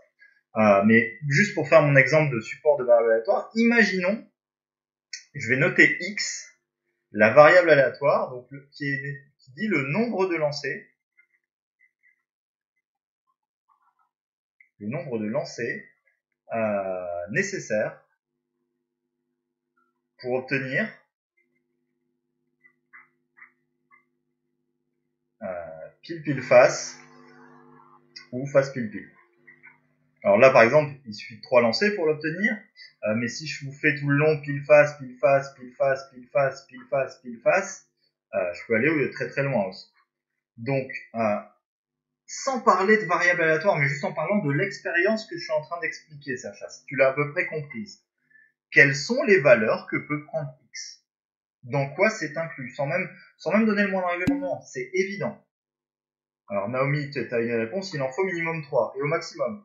Euh, mais juste pour faire mon exemple de support de variable aléatoire, imaginons, je vais noter x, la variable aléatoire, donc qui, dit le nombre de lancers le nombre de lancers euh, nécessaires pour obtenir euh, pile pile face ou face pile pile. Alors là par exemple il suffit de trois lancers pour l'obtenir, euh, mais si je vous fais tout le long pile face, pile face, pile face, pile face, pile face, pile face, je peux aller très très loin aussi. Donc sans parler de variables aléatoires, mais juste en parlant de l'expérience que je suis en train d'expliquer, Sacha, si tu l'as à peu près comprise. Quelles sont les valeurs que peut prendre X? Dans quoi c'est inclus? Sans même, sans même donner le moindre argument, c'est évident. Alors Naomi, tu as une réponse, il en faut minimum 3, et au maximum.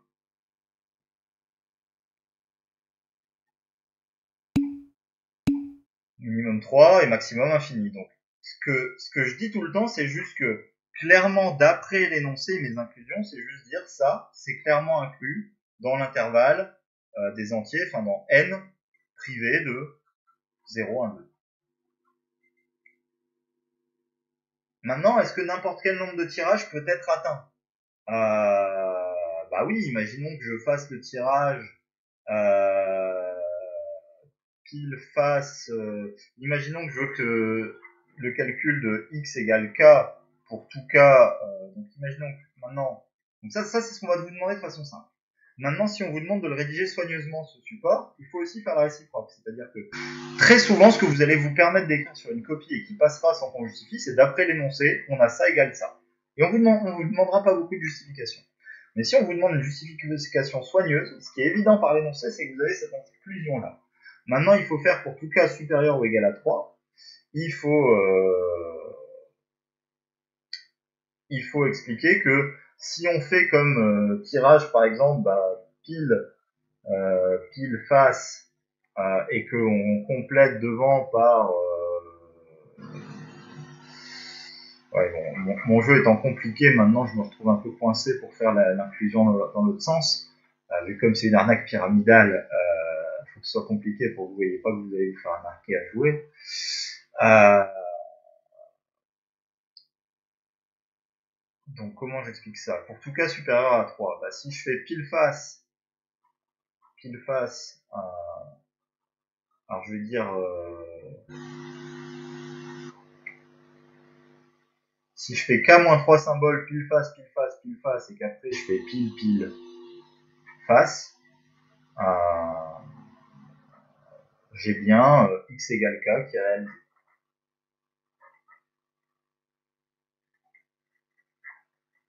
Minimum 3 et maximum infini. Donc, ce que, ce que je dis tout le temps, c'est juste que clairement d'après l'énoncé mes inclusions, c'est juste dire ça, c'est clairement inclus dans l'intervalle euh, des entiers, enfin dans n privé de 0, 1, 2. Maintenant, est-ce que n'importe quel nombre de tirages peut être atteint? Euh, bah oui, imaginons que je fasse le tirage euh, pile face. Euh, imaginons que je veux que le calcul de x égale k pour tout k. Euh, donc imaginons que maintenant. Donc ça, ça c'est ce qu'on va vous demander de façon simple. Maintenant, si on vous demande de le rédiger soigneusement ce support, il faut aussi faire la réciproque. C'est-à-dire que très souvent, ce que vous allez vous permettre d'écrire sur une copie et qui passera sans qu'on justifie, c'est d'après l'énoncé, on a ça égale ça. Et on on vous demandera pas beaucoup de justification. Mais si on vous demande une justification soigneuse, ce qui est évident par l'énoncé, c'est que vous avez cette inclusion-là. Maintenant, il faut faire pour tout cas supérieur ou égal à 3, il faut, euh, il faut expliquer que si on fait comme euh, tirage par exemple bah, pile euh, pile face et qu'on complète devant par bon, mon, jeu étant compliqué maintenant je me retrouve un peu coincé pour faire l'inclusion dans, l'autre sens vu comme c'est une arnaque pyramidale soit compliqué pour vous voyez pas que vous allez vous faire arnaquer à jouer. Donc comment j'explique ça? Pour tout cas supérieur à 3, bah, si je fais pile face, pile face, à... alors je vais dire, euh... si je fais K-3 symboles pile face, pile face, pile face, et qu'après je fais pile, pile, face, euh... j'ai bien euh, x égale k qui est réalisé.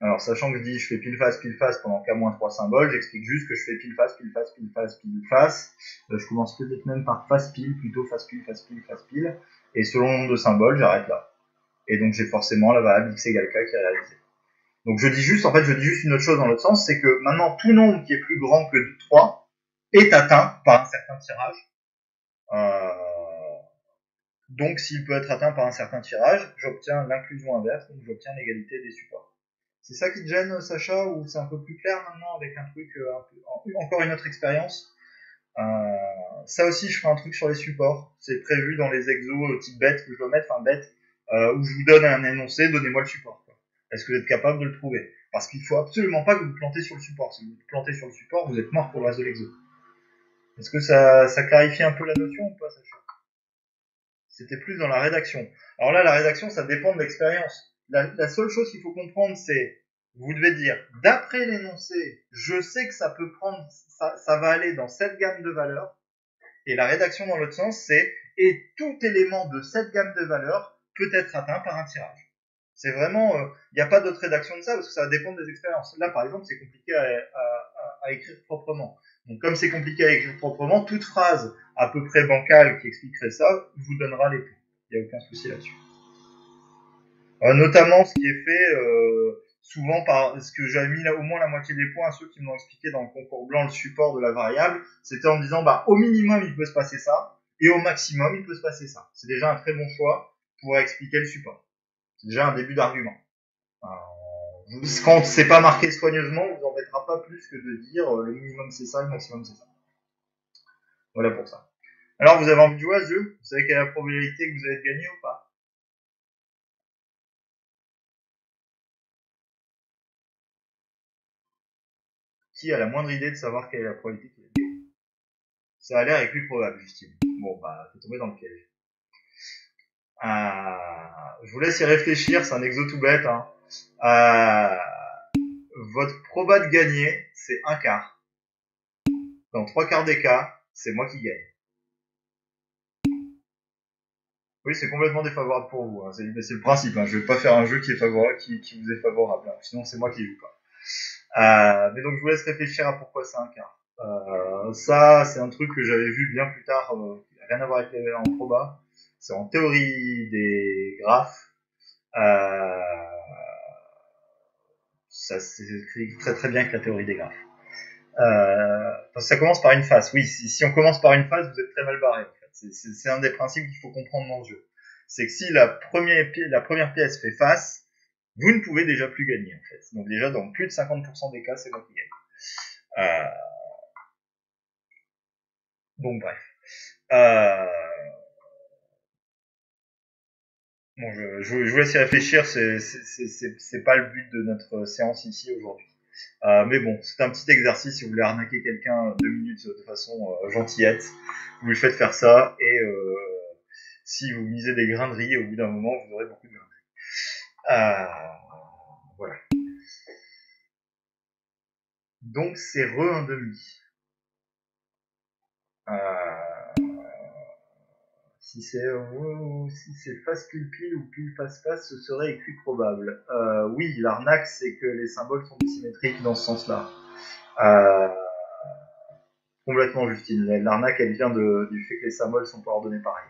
Alors, sachant que je dis je fais pile face, pile face pendant K-3 symboles, j'explique juste que je fais pile face, pile face, pile face, pile face. Euh, je commence peut-être même par face pile, plutôt face pile, face pile, face pile. Et selon le nombre de symboles, j'arrête là. Et donc j'ai forcément la variable x égale k qui est réalisée. Donc je dis juste, en fait, je dis juste une autre chose dans l'autre sens, c'est que maintenant tout nombre qui est plus grand que 3 est atteint par un certain tirage. Euh... Donc s'il peut être atteint par un certain tirage, j'obtiens l'inclusion inverse, donc j'obtiens l'égalité des supports. C'est ça qui te gêne, Sacha, ou c'est un peu plus clair maintenant avec un truc, euh, encore une autre expérience? Euh, Ça aussi, je ferai un truc sur les supports. C'est prévu dans les exos type bête que je dois mettre, enfin bête, où je vous donne un énoncé, donnez-moi le support. Est-ce que vous êtes capable de le trouver Parce qu'il faut absolument pas que vous vous plantez sur le support. Si vous vous plantez sur le support, vous êtes mort pour le reste de l'exo. Est-ce que ça, ça clarifie un peu la notion ou pas, C'était plus dans la rédaction. Alors là, la rédaction, ça dépend de l'expérience la, seule chose qu'il faut comprendre, c'est, vous devez dire, d'après l'énoncé, je sais que ça peut prendre, ça, ça va aller dans cette gamme de valeurs. Et la rédaction dans l'autre sens, c'est, et tout élément de cette gamme de valeurs peut être atteint par un tirage. C'est vraiment, il euh, n'y a pas d'autre rédaction de ça parce que ça va dépendre des expériences. Là, par exemple, c'est compliqué à, à, à, écrire proprement. Donc, comme c'est compliqué à écrire proprement, toute phrase à peu près bancale qui expliquerait ça vous donnera les points. Il n'y a aucun souci là-dessus. Euh, notamment ce qui est fait euh, souvent par ce que j'avais mis là, au moins la moitié des points à ceux qui m'ont expliqué dans le concours blanc le support de la variable, c'était en disant bah au minimum il peut se passer ça et au maximum il peut se passer ça. C'est déjà un très bon choix pour expliquer le support. C'est déjà un début d'argument. Quand c'est pas marqué soigneusement, on vous embêtera pas plus que de dire le minimum c'est ça, le maximum c'est ça. Voilà pour ça. Alors vous avez envie de jouer à ce jeu? Vous savez quelle est la probabilité que vous allez gagner ou pas? Qui a la moindre idée de savoir quelle est la probabilité qu'il a Ça a l'air est plus probable, Justine. Bon, bah, t'es tombé dans le piège. Euh, je vous laisse y réfléchir, c'est un exo tout bête. Hein. Euh, votre proba de gagner, c'est un quart. Dans trois quarts des cas, c'est moi qui gagne. Oui, c'est complètement défavorable pour vous. Hein. C'est le principe. Hein. Je vais pas faire un jeu qui est favorable, qui, qui vous est favorable. Hein. Sinon, c'est moi qui joue pas. Euh, mais donc je vous laisse réfléchir à pourquoi c'est un quart. Euh, ça, c'est un truc que j'avais vu bien plus tard, euh, rien à voir avec les en proba. C'est en théorie des graphes. Ça s'écrit très très bien avec la théorie des graphes. Euh, ça commence par une phase. Oui, si, on commence par une phase, vous êtes très mal barré. En fait. C'est un des principes qu'il faut comprendre dans le jeu. C'est que si la première, la première pièce fait face, vous ne pouvez déjà plus gagner en fait. Donc déjà dans plus de 50% des cas, c'est moi qui gagne. Euh... Donc bref. Euh... Bon, je, je, vous laisse y réfléchir, c'est pas le but de notre séance ici aujourd'hui. Euh, mais bon, c'est un petit exercice si vous voulez arnaquer quelqu'un deux minutes de façon euh, gentillette. Vous lui faites faire ça et euh, si vous misez des grains de riz, au bout d'un moment, vous aurez beaucoup de grains de riz. Euh, voilà. Donc c'est re un demi. Euh, si c'est euh, si c'est face pile pile ou pile face face, ce serait écrit probable. Euh, oui, l'arnaque c'est que les symboles sont symétriques dans ce sens-là. Euh, complètement Justine. L'arnaque elle vient de, du fait que les symboles sont pas ordonnés pareil.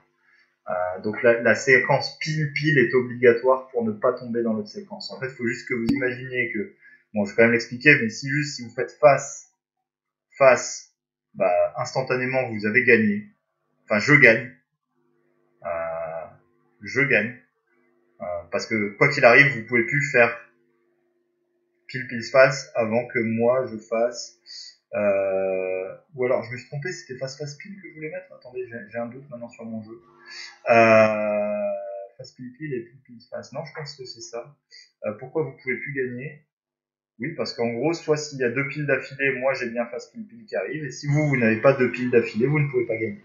Euh, donc la, la, séquence pile pile est obligatoire pour ne pas tomber dans l'autre séquence. En fait, il faut juste que vous imaginiez que, bon, je vais quand même l'expliquer, mais si juste si vous faites face, face, bah, instantanément vous avez gagné. Enfin, je gagne. Je gagne. Euh, parce que quoi qu'il arrive, vous pouvez plus faire pile pile face avant que moi je fasse. Euh, ou alors je me suis trompé, c'était face face pile que je voulais mettre. Attendez, j'ai un doute maintenant sur mon jeu. Euh, face pile pile et pile pile face. Non, je pense que c'est ça. Euh, pourquoi vous pouvez plus gagner? Oui, parce qu'en gros, soit s'il y a deux piles d'affilée, moi j'ai bien face pile pile qui arrive, et si vous, vous n'avez pas deux piles d'affilée, vous ne pouvez pas gagner.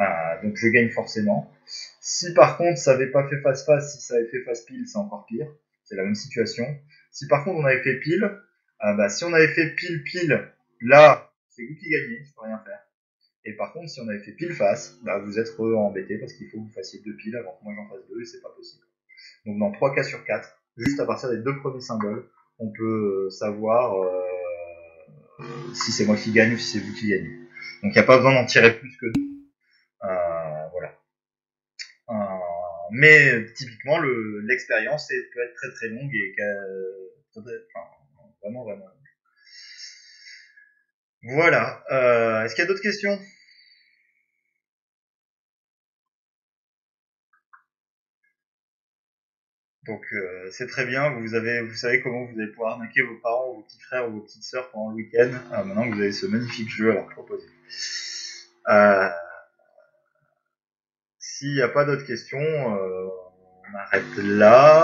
Euh, donc je gagne forcément. Si par contre ça avait pas fait face face, si ça avait fait face pile, c'est encore pire. C'est la même situation. Si par contre on avait fait pile, euh, bah, si on avait fait pile pile, là c'est vous qui gagnez, je peux rien faire. Et par contre, si on avait fait pile face, bah, vous êtes embêté parce qu'il faut que vous fassiez deux piles avant que moi j'en fasse deux et c'est pas possible. Donc dans 3 cas sur 4, juste à partir des deux premiers symboles, on peut savoir euh, si c'est moi qui gagne ou si c'est vous qui gagnez. Donc il n'y a pas besoin d'en tirer plus que deux. Euh, voilà. Euh, mais typiquement, l'expérience peut être très très longue et enfin, vraiment vraiment longue. Voilà. Euh, Est-ce qu'il y a d'autres questions? Donc euh, c'est très bien, vous avez, vous savez comment vous allez pouvoir arnaquer vos parents, vos petits frères ou vos petites sœurs pendant le week-end. Euh, maintenant que vous avez ce magnifique jeu à leur proposer. Euh, S'il n'y a pas d'autres questions, on arrête là.